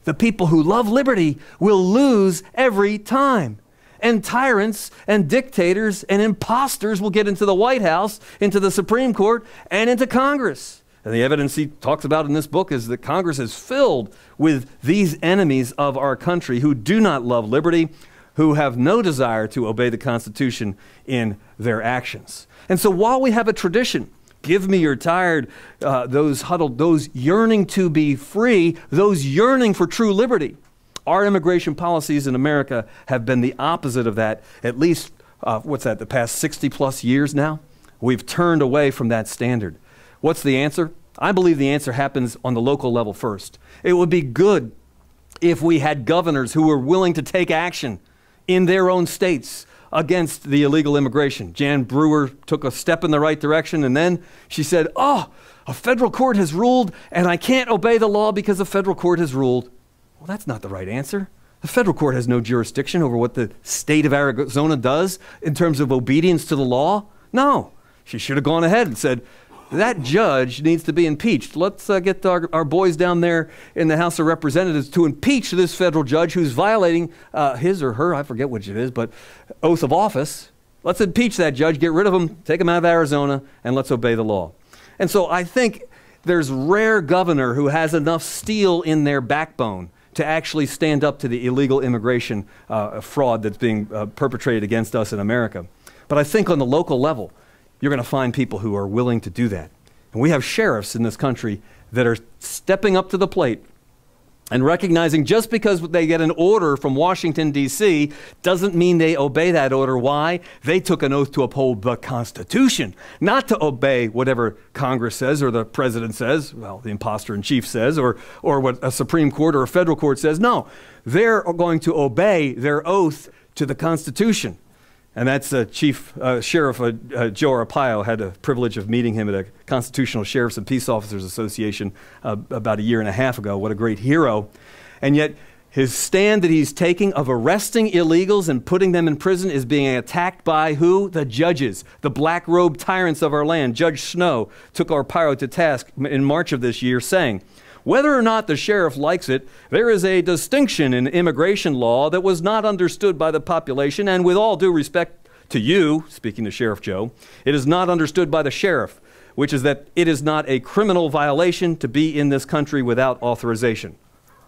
The people who love liberty will lose every time. And tyrants and dictators and imposters will get into the White House, into the Supreme Court, and into Congress. And the evidence he talks about in this book is that Congress is filled with these enemies of our country who do not love liberty, who have no desire to obey the Constitution in their actions. And so while we have a tradition Give me your tired, uh, those huddled, those yearning to be free, those yearning for true liberty. Our immigration policies in America have been the opposite of that, at least, uh, what's that, the past 60 plus years now? We've turned away from that standard. What's the answer? I believe the answer happens on the local level first. It would be good if we had governors who were willing to take action in their own states against the illegal immigration. Jan Brewer took a step in the right direction, and then she said, Oh, a federal court has ruled, and I can't obey the law because a federal court has ruled. Well, that's not the right answer. The federal court has no jurisdiction over what the state of Arizona does in terms of obedience to the law. No. She should have gone ahead and said, that judge needs to be impeached. Let's uh, get our, our, boys down there in the House of Representatives to impeach this federal judge who's violating uh, his or her, I forget which it is, but oath of office. Let's impeach that judge, get rid of him, take him out of Arizona, and let's obey the law. And so I think there's rare governor who has enough steel in their backbone to actually stand up to the illegal immigration uh, fraud that's being uh, perpetrated against us in America. But I think on the local level, you're going to find people who are willing to do that. And we have sheriffs in this country that are stepping up to the plate and recognizing just because they get an order from Washington, D.C., doesn't mean they obey that order. Why? They took an oath to uphold the Constitution, not to obey whatever Congress says or the president says, well, the impostor in chief says, or, or what a Supreme Court or a federal court says. No, they're going to obey their oath to the Constitution. And that's uh, Chief uh, Sheriff uh, uh, Joe Arpaio. Had the privilege of meeting him at a Constitutional Sheriffs and Peace Officers Association uh, about a year and a half ago. What a great hero. And yet, his stand that he's taking of arresting illegals and putting them in prison is being attacked by who? The judges, the black robed tyrants of our land. Judge Snow took Arpaio to task in March of this year, saying, whether or not the sheriff likes it, there is a distinction in immigration law that was not understood by the population, and with all due respect to you, speaking to Sheriff Joe, it is not understood by the sheriff. which is that it is not a criminal violation to be in this country without authorization.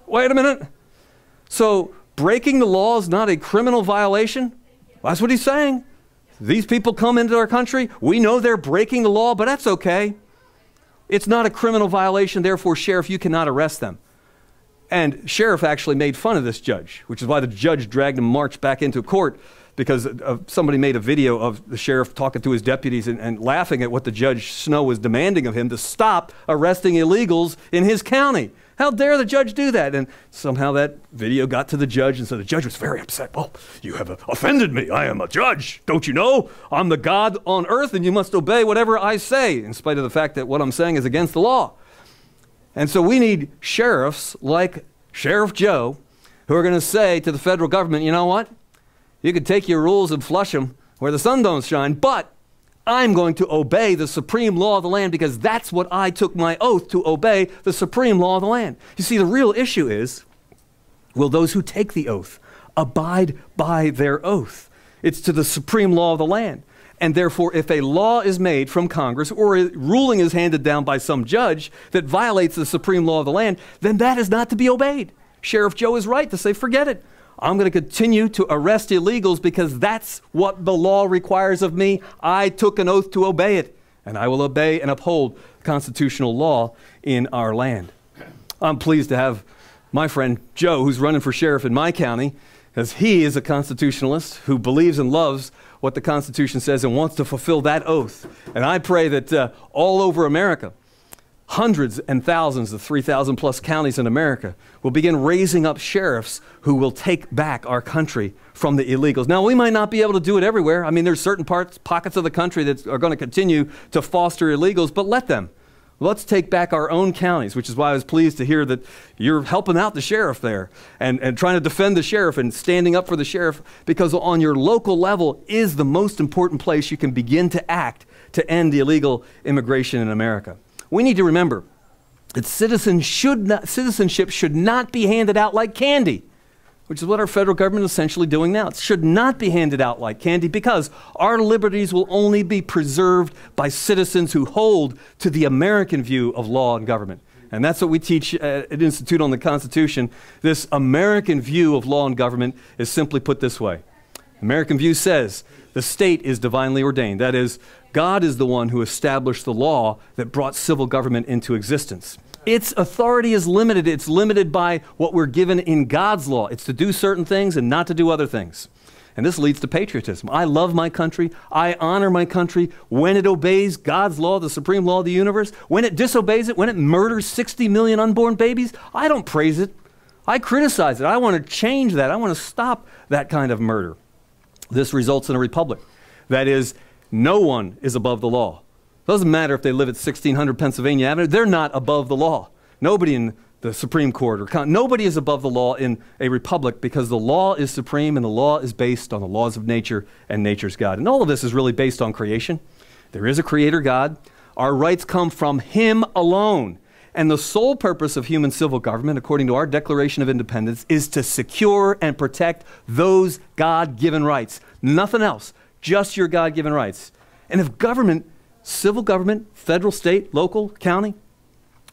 Wait a minute. So, breaking the law is not a criminal violation? That's what he's saying. These people come into our country. We know they're breaking the law, but that's okay. It's not a criminal violation, therefore, Sheriff, you cannot arrest them. And Sheriff actually made fun of this judge, which is why the judge dragged him march back into court because somebody made a video of the sheriff talking to his deputies and, and laughing at what the judge Snow was demanding of him to stop arresting illegals in his county. How dare the judge do that? And somehow that video got to the judge, and so the judge was very upset. Well, you have offended me. I am a judge. Don't you know? I'm the God on earth, and you must obey whatever I say, in spite of the fact that what I'm saying is against the law. And so we need sheriffs like Sheriff Joe who are going to say to the federal government, you know what? You can take your rules and flush them where the sun don't shine, but I'm going to obey the supreme law of the land because that's what I took my oath to obey the supreme law of the land. You see, the real issue is will those who take the oath abide by their oath? It's to the supreme law of the land. And therefore, if a law is made from Congress or a ruling is handed down by some judge that violates the supreme law of the land, then that is not to be obeyed. Sheriff Joe is right to say, forget it. I'm going to continue to arrest illegals because that's what the law requires of me. I took an oath to obey it, and I will obey and uphold constitutional law in our land. I'm pleased to have my friend Joe, who's running for sheriff in my county, as he is a constitutionalist who believes and loves what the Constitution says and wants to fulfill that oath. And I pray that uh, all over America, hundreds and thousands of 3,000 plus counties in America will begin raising up sheriffs who will take back our country from the illegals. Now, we might not be able to do it everywhere. I mean, there's certain parts, pockets of the country that are going to continue to foster illegals, but let them. Let's take back our own counties, which is why I was pleased to hear that you're helping out the sheriff there and, and trying to defend the sheriff and standing up for the sheriff because on your local level is the most important place you can begin to act to end illegal immigration in America we need to remember that citizens should not, citizenship should not be handed out like candy, which is what our federal government is essentially doing now. It should not be handed out like candy because our liberties will only be preserved by citizens who hold to the American view of law and government. And that's what we teach at Institute on the Constitution. This American view of law and government is simply put this way American view says the state is divinely ordained. That is, God is the one who established the law that brought civil government into existence. Its authority is limited. It's limited by what we're given in God's law. It's to do certain things and not to do other things. And this leads to patriotism. I love my country. I honor my country when it obeys God's law, the supreme law of the universe. When it disobeys it, when it murders 60 million unborn babies, I don't praise it. I criticize it. I want to change that. I want to stop that kind of murder. This results in a republic. That is, no one is above the law. Doesn't matter if they live at 1600 Pennsylvania Avenue, they're not above the law. Nobody in the Supreme Court or con- nobody is above the law in a republic because the law is supreme and the law is based on the laws of nature and nature's God. And all of this is really based on creation. There is a creator God. Our rights come from him alone. And the sole purpose of human civil government, according to our Declaration of Independence, is to secure and protect those God given rights. Nothing else just your God given rights. And if government, civil government, federal, state, local, county,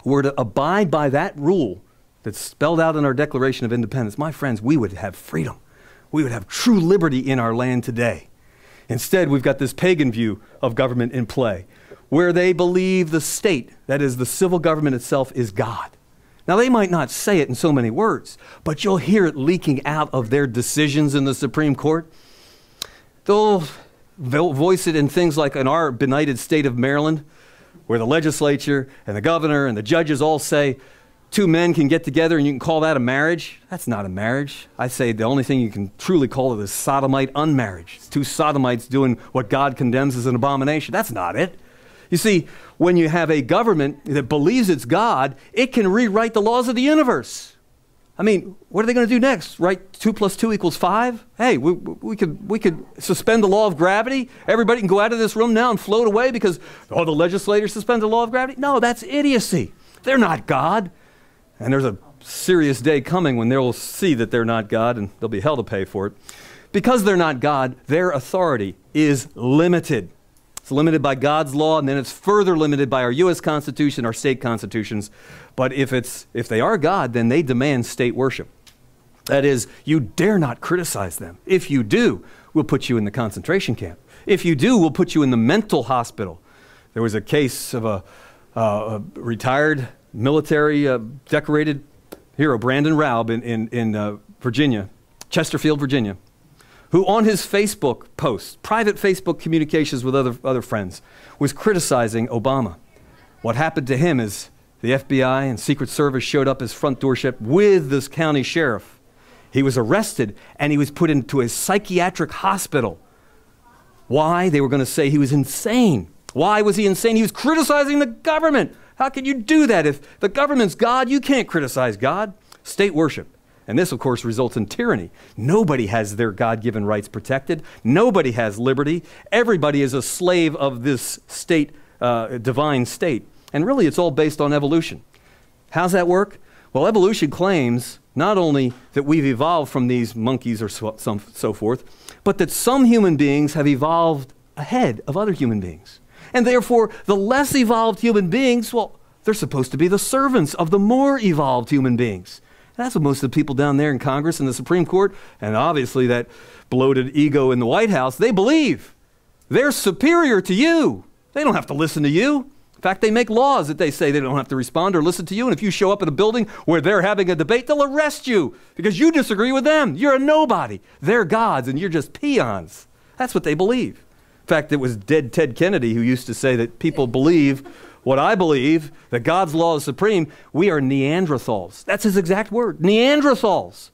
were to abide by that rule that's spelled out in our Declaration of Independence, my friends, we would have freedom. We would have true liberty in our land today. Instead, we've got this pagan view of government in play, where they believe the state, that is, the civil government itself, is God. Now, they might not say it in so many words, but you'll hear it leaking out of their decisions in the Supreme Court. They'll voice it in things like in our benighted state of Maryland, where the legislature and the governor and the judges all say two men can get together and you can call that a marriage. That's not a marriage. I say the only thing you can truly call it is sodomite unmarriage. It's two sodomites doing what God condemns as an abomination. That's not it. You see, when you have a government that believes it's God, it can rewrite the laws of the universe. I mean, what are they going to do next? Write Two plus two equals five? Hey, we, we, could, we could suspend the law of gravity. Everybody can go out of this room now and float away because, oh, the legislators suspend the law of gravity. No, that's idiocy. They're not God. And there's a serious day coming when they'll see that they're not God and they'll be hell to pay for it. Because they're not God, their authority is limited. It's limited by God's law, and then it's further limited by our U.S. Constitution, our state constitutions. But if, it's, if they are God, then they demand state worship. That is, you dare not criticize them. If you do, we'll put you in the concentration camp. If you do, we'll put you in the mental hospital. There was a case of a, uh, a retired military uh, decorated hero, Brandon Raub, in, in, in uh, Virginia, Chesterfield, Virginia, who on his Facebook post, private Facebook communications with other, other friends, was criticizing Obama. What happened to him is the FBI and Secret Service showed up his front doorstep with this county sheriff. He was arrested and he was put into a psychiatric hospital. Why? They were going to say he was insane. Why was he insane? He was criticizing the government. How can you do that? If the government's God, you can't criticize God. State worship. And this, of course, results in tyranny. Nobody has their God given rights protected. Nobody has liberty. Everybody is a slave of this state, uh, divine state. And really, it's all based on evolution. How's that work? Well, evolution claims not only that we've evolved from these monkeys or so, some, so forth, but that some human beings have evolved ahead of other human beings. And therefore, the less evolved human beings, well, they're supposed to be the servants of the more evolved human beings. That's what most of the people down there in Congress and the Supreme Court, and obviously that bloated ego in the White House, they believe. They're superior to you. They don't have to listen to you. In fact, they make laws that they say they don't have to respond or listen to you. And if you show up at a building where they're having a debate, they'll arrest you because you disagree with them. You're a nobody. They're gods and you're just peons. That's what they believe. In fact, it was dead Ted Kennedy who used to say that people believe what I believe, that God's law is supreme. We are Neanderthals. That's his exact word Neanderthals.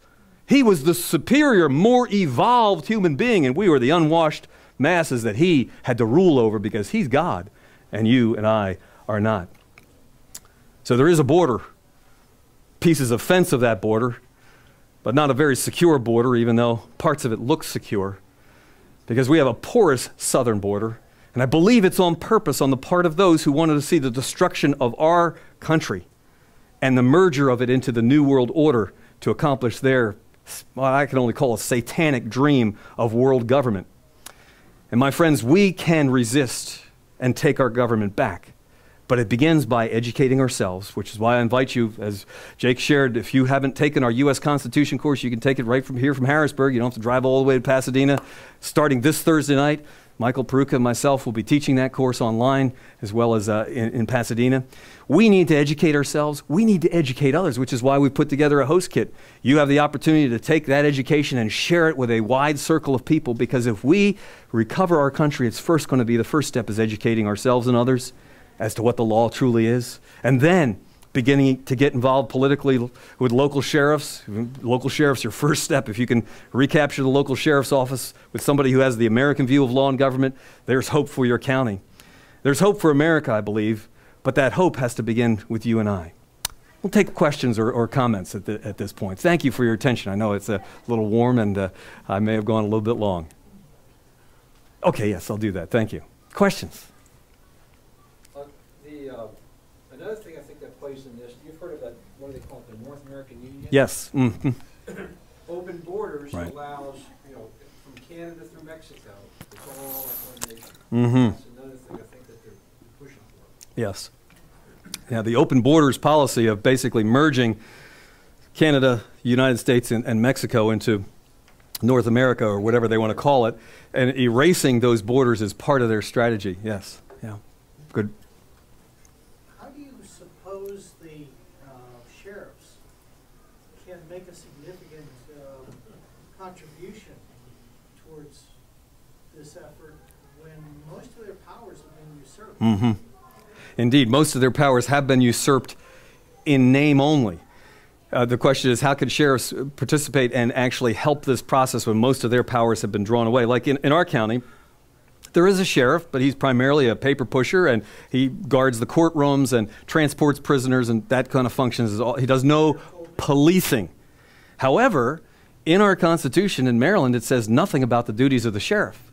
He was the superior, more evolved human being, and we were the unwashed masses that he had to rule over because he's God and you and I are not. So there is a border, pieces of fence of that border, but not a very secure border, even though parts of it look secure, because we have a porous southern border. And I believe it's on purpose on the part of those who wanted to see the destruction of our country and the merger of it into the New World Order to accomplish their, what I can only call a satanic dream of world government. And my friends, we can resist and take our government back. But it begins by educating ourselves, which is why I invite you, as Jake shared, if you haven't taken our U.S. Constitution course, you can take it right from here from Harrisburg. You don't have to drive all the way to Pasadena. Starting this Thursday night, Michael Peroutka and myself will be teaching that course online as well as uh, in, in, Pasadena. We need to educate ourselves. We need to educate others, which is why we put together a host kit. You have the opportunity to take that education and share it with a wide circle of people because if we recover our country, it's first going to be the first step is educating ourselves and others as to what the law truly is. And then beginning to get involved politically with local sheriffs. Local sheriffs, your first step. If you can recapture the local sheriff's office with somebody who has the American view of law and government, there's hope for your county. There's hope for America, I believe, but that hope has to begin with you and I. We'll take questions or, or comments at, the, at, this point. Thank you for your attention. I know it's a little warm and uh, I may have gone a little bit long. Okay, yes, I'll do that. Thank you. Questions? Uh, the, uh, another thing I think that plays in this, you've heard of that, what do they call it, the North American Union? Yes. Mm-hmm. [COUGHS] Open borders Right. allows, you know, from Canada through Mexico, it's all one nation. Mm-hmm. That's another thing I think that they're pushing for. Yes. Yeah, the open borders policy of basically merging Canada, United States, and, and Mexico into North America or whatever they want to call it, and erasing those borders is part of their strategy. Yes. Yeah. Good. How do you suppose the uh, sheriffs can make a significant um, contribution towards this effort when most of their powers have been usurped? Mm-hmm. Indeed, most of their powers have been usurped in name only. Uh, the question is, how could sheriffs participate and actually help this process when most of their powers have been drawn away? Like in, in our county, there is a sheriff, but he's primarily a paper pusher, and he guards the courtrooms and transports prisoners, and that kind of functions. All, he does no policing. However, in our Constitution in Maryland, it says nothing about the duties of the sheriff.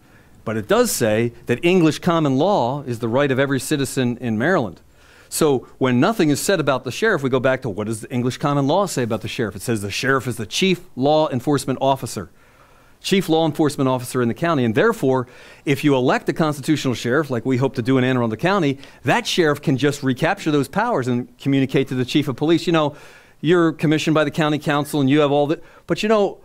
But it does say that English common law is the right of every citizen in Maryland. So when nothing is said about the sheriff, we go back to what does the English common law say about the sheriff? It says the sheriff is the chief law enforcement officer. chief law enforcement officer in the county. And therefore, if you elect a constitutional sheriff, like we hope to do in Anne Arundel County, that sheriff can just recapture those powers and communicate to the chief of police. You know, you're commissioned by the county council and you have all the. But you know,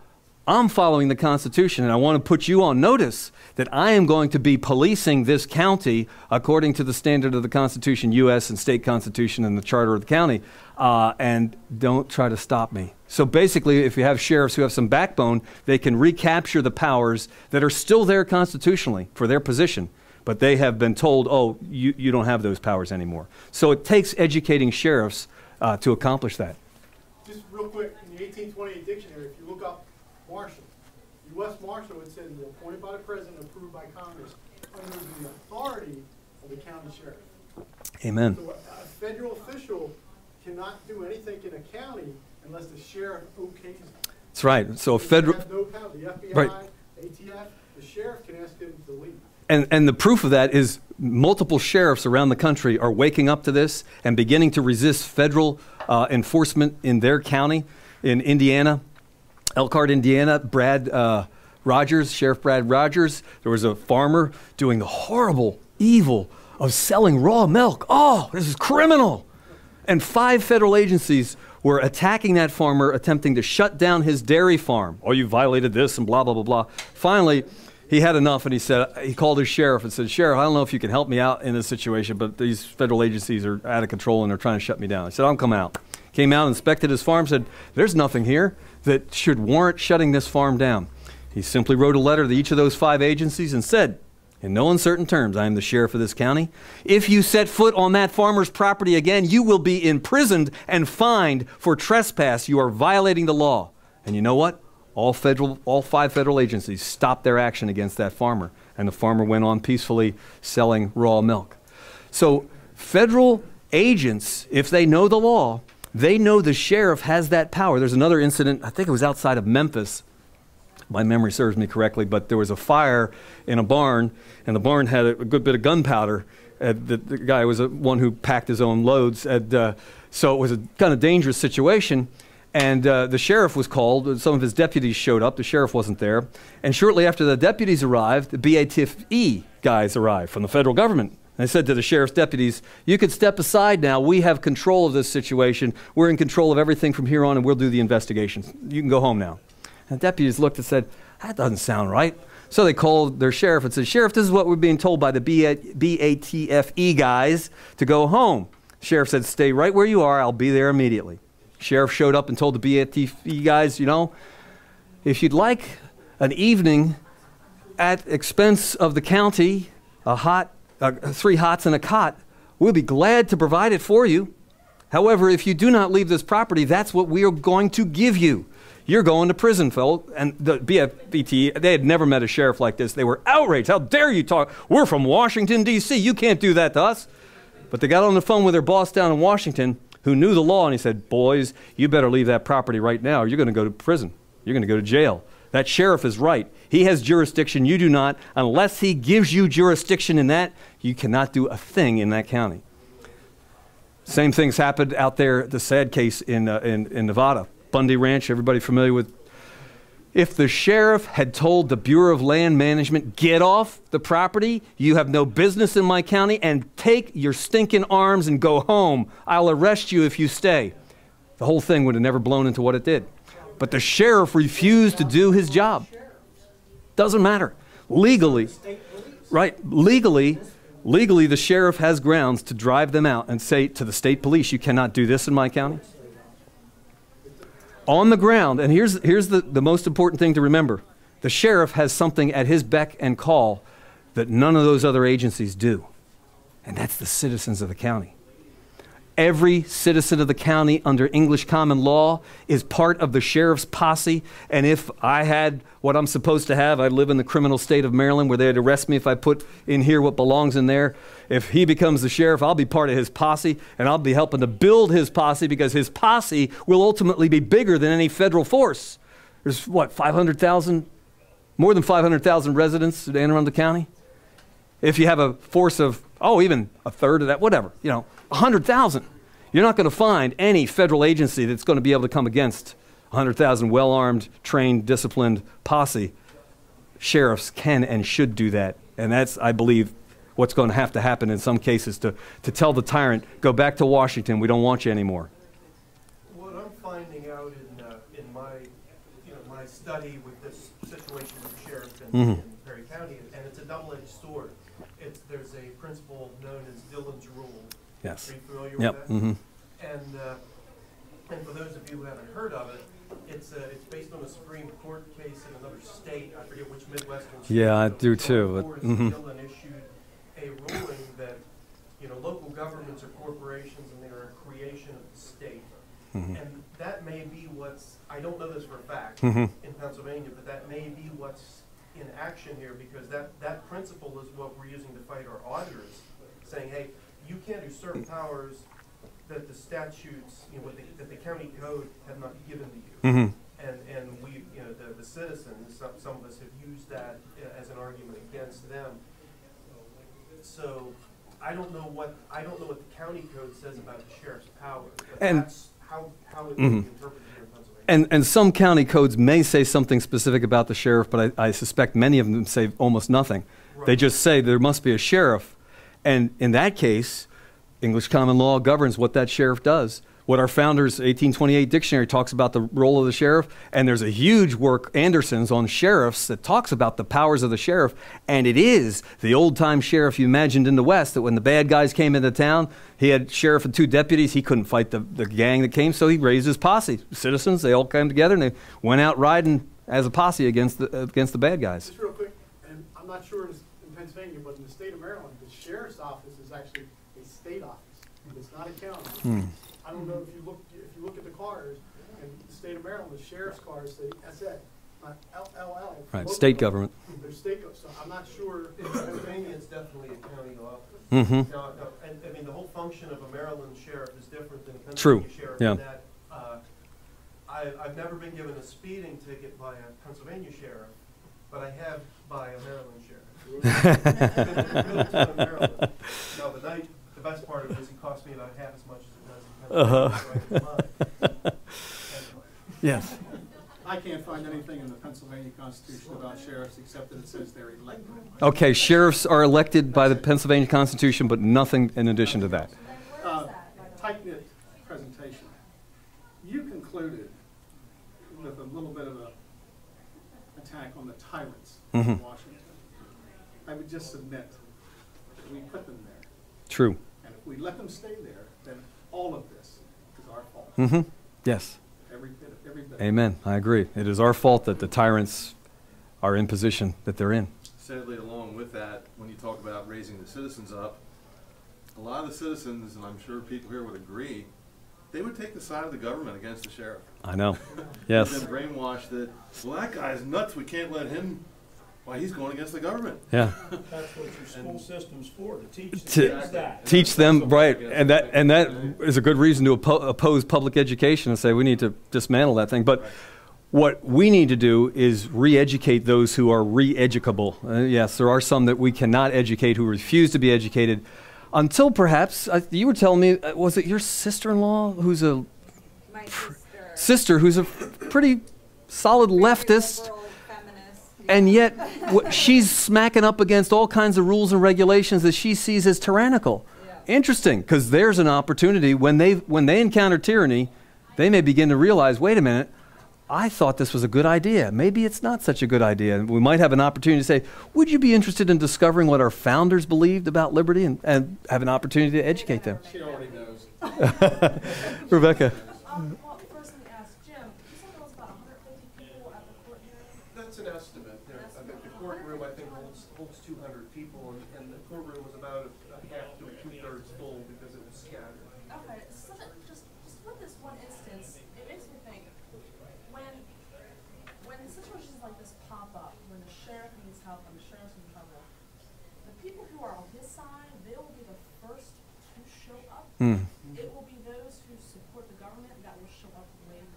I'm following the Constitution, and I want to put you on notice that I am going to be policing this county according to the standard of the Constitution, U.S. and state constitution, and the charter of the county. Uh, and don't try to stop me. So basically, if you have sheriffs who have some backbone, they can recapture the powers that are still there constitutionally for their position. But they have been told, oh, you, you don't have those powers anymore. So it takes educating sheriffs uh, to accomplish that. Just real quick, in the 1828 dictionary, if you look up marshal, U.S. Marshal, says appointed by the president, approved by Congress, under the authority of the county sheriff. Amen. So a federal official cannot do anything in a county unless the sheriff okays it. That's right. So a federal. no power. The FBI, Right. ATF, the sheriff can ask him to leave. And, and the proof of that is multiple sheriffs around the country are waking up to this and beginning to resist federal uh, enforcement in their county. In Indiana, Elkhart, Indiana, Brad uh, Rogers, Sheriff Brad Rogers, there was a farmer doing the horrible evil of selling raw milk. Oh, this is criminal. And five federal agencies were attacking that farmer, attempting to shut down his dairy farm. Oh, you violated this and blah, blah, blah, blah. Finally, he had enough and he said, he called his sheriff and said, Sheriff, I don't know if you can help me out in this situation, but these federal agencies are out of control and they're trying to shut me down. I said, I'll come out. Came out, inspected his farm, said, There's nothing here that should warrant shutting this farm down. He simply wrote a letter to each of those five agencies and said, in no uncertain terms, I am the sheriff of this county. If you set foot on that farmer's property again, you will be imprisoned and fined for trespass. You are violating the law. And you know what? All federal, all five federal agencies stopped their action against that farmer, and the farmer went on peacefully selling raw milk. So, federal agents, if they know the law, they know the sheriff has that power. There's another incident, I think it was outside of Memphis, my memory serves me correctly, but there was a fire in a barn, and the barn had a, good bit of gunpowder. The, the, guy was a, one who packed his own loads, and uh, so it was a kind of dangerous situation. And uh, the sheriff was called. Some of his deputies showed up. The sheriff wasn't there. And shortly after the deputies arrived, the BATFE guys arrived from the federal government. They said to the sheriff's deputies, You could step aside now. We have control of this situation. We're in control of everything from here on, and we'll do the investigations. You can go home now. And the deputies looked and said, That doesn't sound right. So they called their sheriff and said, Sheriff, this is what we're being told by the BATFE guys to go home. Sheriff said, Stay right where you are. I'll be there immediately. Sheriff showed up and told the BATFE guys, You know, if you'd like an evening at expense of the county, a hot, uh, three hots and a cot, we'll be glad to provide it for you. However, if you do not leave this property, that's what we are going to give you. You're going to prison, Phil. And the BFBT, they had never met a sheriff like this. They were outraged. How dare you talk? We're from Washington, D.C. You can't do that to us. But they got on the phone with their boss down in Washington who knew the law, and he said, Boys, you better leave that property right now, or you're going to go to prison. You're going to go to jail. That sheriff is right. He has jurisdiction. You do not. Unless he gives you jurisdiction in that, you cannot do a thing in that county. Same things happened out there, the sad case in, uh, in, in Nevada. Bundy Ranch, everybody familiar with? If the sheriff had told the Bureau of Land Management, get off the property, you have no business in my county, and take your stinking arms and go home, I'll arrest you if you stay. The whole thing would have never blown into what it did. But the sheriff refused to do his job. Doesn't matter. Legally, right, legally, legally, the sheriff has grounds to drive them out and say to the state police, you cannot do this in my county on the ground, and here's, here's the, the most important thing to remember the sheriff has something at his beck and call that none of those other agencies do, and that's the citizens of the county. Every citizen of the county under English common law is part of the sheriff's posse. And if I had what I'm supposed to have, I live in the criminal state of Maryland where they'd arrest me if I put in here what belongs in there. If he becomes the sheriff, I'll be part of his posse and I'll be helping to build his posse because his posse will ultimately be bigger than any federal force. There's what, 500,000? More than 500,000 residents in Anne Arundel County? If you have a force of, oh, even a third of that, whatever, you know, 100,000. You're not going to find any federal agency that's going to be able to come against 100,000 well armed, trained, disciplined posse sheriffs can and should do that. And that's, I believe, what's going to have to happen in some cases to, to tell the tyrant, go back to Washington, we don't want you anymore. What I'm finding out in, uh, in my, you know, my study with this situation with the sheriff in, Mhm. in Perry County, and it's a double-edged sword. It's, there's a principle known as Dillon's Rule. Yes. Are you familiar with Yep. that? hmm And, uh, and for those of you who haven't heard of it, it's, uh, it's based on a Supreme Court case in another state, I forget which Midwestern state. Yeah, I do too, but- mhm. Dillon issued a ruling that, you know, local governments are corporations and they are a creation of the state. Mhm. And that may be what's, I don't know this for a fact Mhm. in Pennsylvania, but that may be what's in action here because that, that principle is what we're using to fight our auditors, saying, hey, you can't usurp powers that the statutes, you know, what the, that the county code have not given to you. hmm And, and we, you know, the, the citizens, some, some of us have used that uh, as an argument against them. So I don't know what, I don't know what the county code says about the sheriff's power. And- That's how, how it Mhm. be interpreted here in Pennsylvania. And, and some county codes may say something specific about the sheriff, but I, I suspect many of them say almost nothing. They just say there must be a sheriff. And in that case, English common law governs what that sheriff does. What our founders 1828 dictionary talks about the role of the sheriff, and there's a huge work Anderson's on sheriffs that talks about the powers of the sheriff, and it is the old-time sheriff you imagined in the West that when the bad guys came into town, he had sheriff and two deputies. He couldn't fight the, the gang that came, so he raised his posse. Citizens, they all came together and they went out riding as a posse against the, against the bad guys. Just real quick, and I'm not sure in Pennsylvania, but in the state of Maryland, sheriff's office is actually a state office. It's not a county. Hmm. I don't know if you look, if you look at the cars, in the state of Maryland, the sheriff's cars say SA, not LLL. Right, Local state government. They're state, gov- so I'm not sure. In Pennsylvania, is definitely a county office. Mm-hmm. Now, now, and, I mean, the whole function of a Maryland sheriff is different than a True, Pennsylvania sheriff. yeah. in that, uh, I, I've never been given a speeding ticket by a Pennsylvania sheriff, but I have by a Maryland sheriff. Middletown, the night, the best part of it is he cost me about half as much as it does in Pennsylvania. so I get mine. Anyway. Yes. I can't find anything in the Pennsylvania Constitution about sheriffs except that it says they're elected. Okay, sheriffs are elected by the Pennsylvania Constitution, but nothing in addition to that. Uh, Tight-knit presentation. You concluded with a little bit of an attack on the tyrants in Mhm. Washington. I would just submit that we put them there, True. and if we let them stay there, then all of this is our fault, Mm-hmm. Yes. every bit, every bit. Amen. I agree. It is our fault that the tyrants are in position that they're in. Sadly, along with that, when you talk about raising the citizens up, a lot of the citizens, and I'm sure people here would agree, they would take the side of the government against the sheriff. I know. They've Yes. been brainwashed that, well, that guy's nuts, we can't let him, why, he's going against the government. Yeah. That's [LAUGHS] what your school system's for, to teach To- kids that. Teach them right, and that and that is a good reason to oppo- oppose public education and say we need to dismantle that thing. But what we need to do is re-educate those who are re-educable. Uh, yes, there are some that we cannot educate who refuse to be educated until perhaps uh, you were telling me uh, was it your sister-in-law who's a My sister. sister who's a pretty solid Very leftist. liberal, feminist, And yet, she's smacking up against all kinds of rules and regulations that she sees as tyrannical. Yeah. Interesting, because there's an opportunity when they when they encounter tyranny, they may begin to realize, wait a minute, I thought this was a good idea. Maybe it's not such a good idea. And we might have an opportunity to say, would you be interested in discovering what our founders believed about liberty and, and have an opportunity to educate them? She already knows. [LAUGHS] Rebecca. [LAUGHS] Um, well, first let me ask Jim, you said there was about hundred fifty people at the court hearing? That's an estimate. There, I think the courtroom, I think, holds, holds two hundred people, and, and the courtroom was about a a half to a two-thirds full because it was scattered. Okay, so that, just, just with this one instance, it makes me think, when, when situations like this pop up, when the sheriff needs help and the sheriff's in trouble, the people who are on his side, they will be the first to show up. Hmm. It will be those who support the government that will show up later.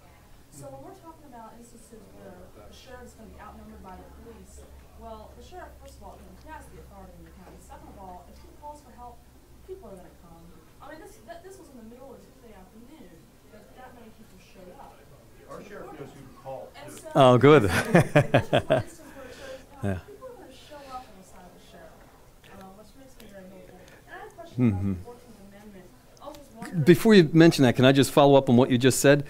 So when we're talking about instances where the sheriff is gonna be outnumbered by the police, well, the sheriff, first of all, you know, he has the authority in the county. Second of all, if he calls for help, people are gonna come. I mean, this, that, this was in the middle of Tuesday afternoon, but that many people showed up. Our sheriff knows who to call, And too. so. Oh, good. That's just [LAUGHS] Before you mention that, can I just follow up on what you just said?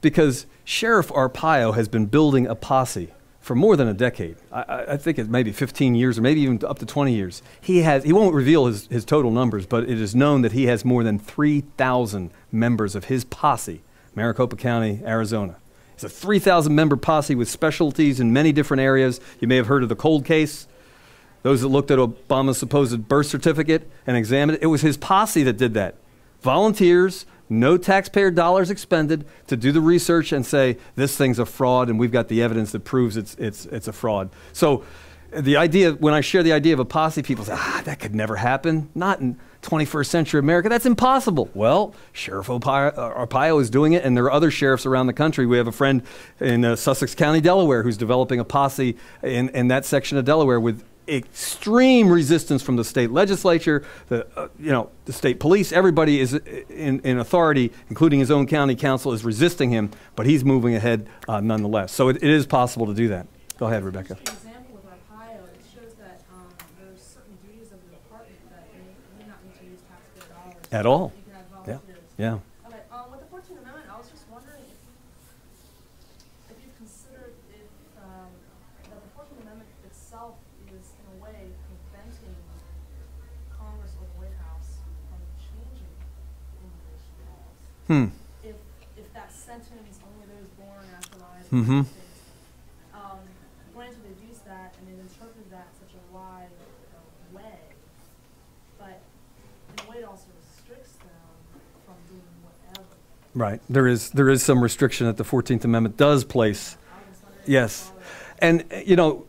Because Sheriff Arpaio has been building a posse for more than a decade. I, I, think it's maybe 15 years or maybe even up to 20 years. He has. He won't reveal his, his total numbers, but it is known that he has more than 3,000 members of his posse, Maricopa County, Arizona. It's a 3,000 member posse with specialties in many different areas. You may have heard of the cold case. Those that looked at Obama's supposed birth certificate and examined it, it was his posse that did that. Volunteers, no taxpayer dollars expended to do the research and say this thing's a fraud, and we've got the evidence that proves it's it's it's a fraud. So, the idea when I share the idea of a posse, people say, ah, that could never happen. Not in 21st century America. That's impossible. Well, Sheriff Arpaio, Arpaio is doing it, and there are other sheriffs around the country. We have a friend in uh, Sussex County, Delaware, who's developing a posse in, in that section of Delaware with extreme resistance from the state legislature, the uh, you know the state police. Everybody is in, in authority, including his own county council, is resisting him, but he's moving ahead uh, nonetheless. So it, it is possible to do that. Go ahead, Rebecca. Just an Yeah. with Arpaio, it shows that, um, there's certain duties of the department that may, may not need to use taxpayer dollars. At all. You can have Yeah. volunteers. Yeah. Okay, um, with the Fourteenth Amendment, I was just wondering if, if you considered if, um, that the Fourteenth Amendment itself is in a way preventing Congress or the White House from changing immigration laws. Hmm. If, if that sentence, only those born after of Mhm. um, they've used that and they've interpreted that such a wide uh, way, but in a way it also restricts them from doing whatever. Right. There is there is some restriction that the Fourteenth Amendment does place. I was wondering if Yes. And, you know,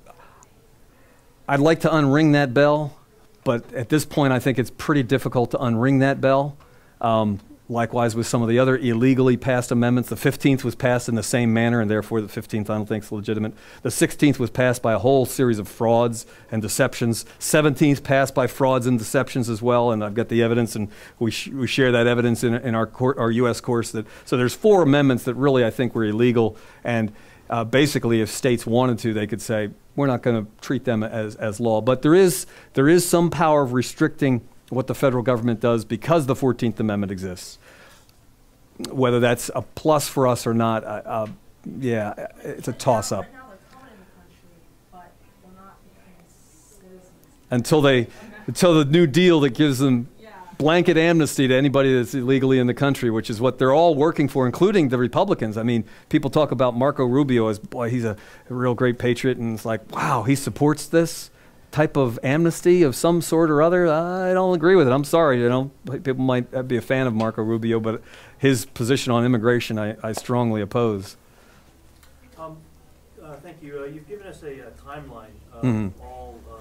I'd like to unring that bell, but at this point, I think it's pretty difficult to unring that bell. Um, likewise, with some of the other illegally passed amendments, the 15th was passed in the same manner, and therefore the 15th I don't think is legitimate. The 16th was passed by a whole series of frauds and deceptions. 17th passed by frauds and deceptions as well, and I've got the evidence, and we, sh- we share that evidence in, in our, court, our U.S. course. That, so there's four amendments that really I think were illegal, and uh, basically, if states wanted to, they could say, we're not going to treat them as, as law. But there is, there is some power of restricting what the federal government does because the 14th Amendment exists. Whether that's a plus for us or not, uh, uh, yeah, it's a toss up. Right now they're coming in the country, but they're not becoming citizens. Until, they, until the new deal that gives them blanket amnesty to anybody that's illegally in the country, which is what they're all working for, including the Republicans. I mean, people talk about Marco Rubio as, boy, he's a real great patriot, and it's like, wow, he supports this type of amnesty of some sort or other. I don't agree with it. I'm sorry. You know, people might be a fan of Marco Rubio, but his position on immigration, I, I strongly oppose. Um, uh, thank you. Uh, you've given us a, uh timeline of Mhm. all, uh,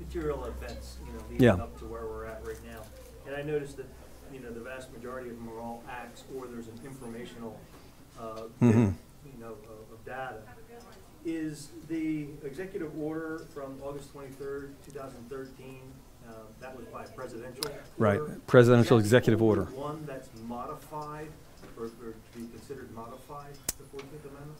material events, you know, Yeah. leading up to where we're at right now. And I noticed that, you know, the vast majority of them are all acts or there's an informational, uh, bit, Mhm. you know, of data. Is the executive order from August twenty-third, two thousand thirteen, uh, that was by presidential Right. order? Presidential Is that executive order. One that's modified, or, or to be considered modified, the Fourteenth Amendment?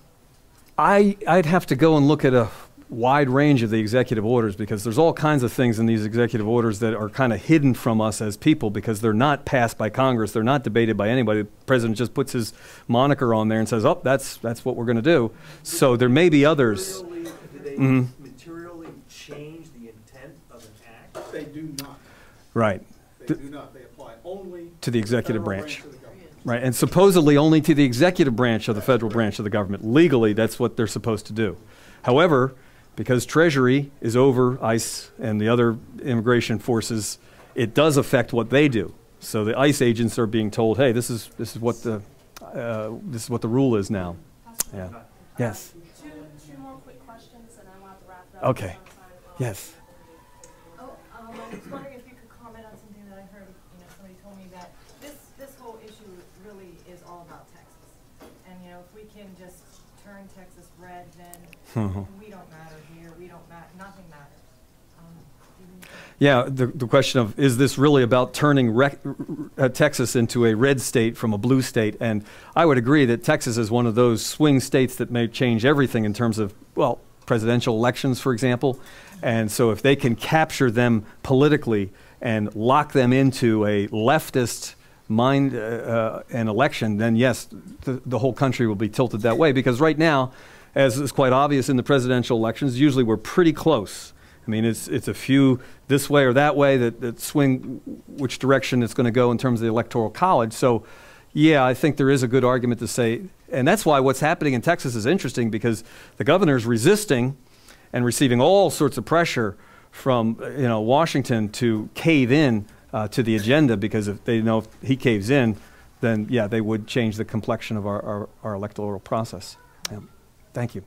I, I'd have to go and look at a wide range of the executive orders because there's all kinds of things in these executive orders that are kind of hidden from us as people because they're not passed by Congress. They're not debated by anybody. The president just puts his moniker on there and says, oh, that's, that's what we're going to do. So there may be others. Materially- Do they Mhm. materially change the intent of an act? They do not. Right. They do not. They apply only. To the executive federal branch. of the. Right. And supposedly only to the executive branch of the federal branch of the government. Legally, that's what they're supposed to do. However, because Treasury is over ICE and the other immigration forces, it does affect what they do. So the ICE agents are being told, hey, this is, this is, what, the, uh, this is what the rule is now. Yeah. Yes. Two, two more quick questions and I want to wrap up. Okay. Yes. Oh, um, I was wondering if you could comment on something that I heard, you know, somebody told me that this, this whole issue really is all about Texas. And, you know, if we can just turn Texas red, then Mhm. we don't matter here, we don't ma- nothing matters. Um, do you- Yeah, the, the question of is this really about turning uh, Texas into a red state from a blue state? And I would agree that Texas is one of those swing states that may change everything in terms of, well, presidential elections, for example. And so if they can capture them politically and lock them into a leftist mind uh, uh, an election, then yes, the, the whole country will be tilted that way. Because right now, as is quite obvious in the presidential elections, usually we're pretty close. I mean, it's, it's a few this way or that way that, that swing which direction it's going to go in terms of the electoral college. So, yeah, I think there is a good argument to say, and that's why what's happening in Texas is interesting because the governor's resisting and receiving all sorts of pressure from you know Washington to cave in uh, to the agenda because if they know if he caves in, then yeah, they would change the complexion of our, our, our electoral process. Yeah. Thank you.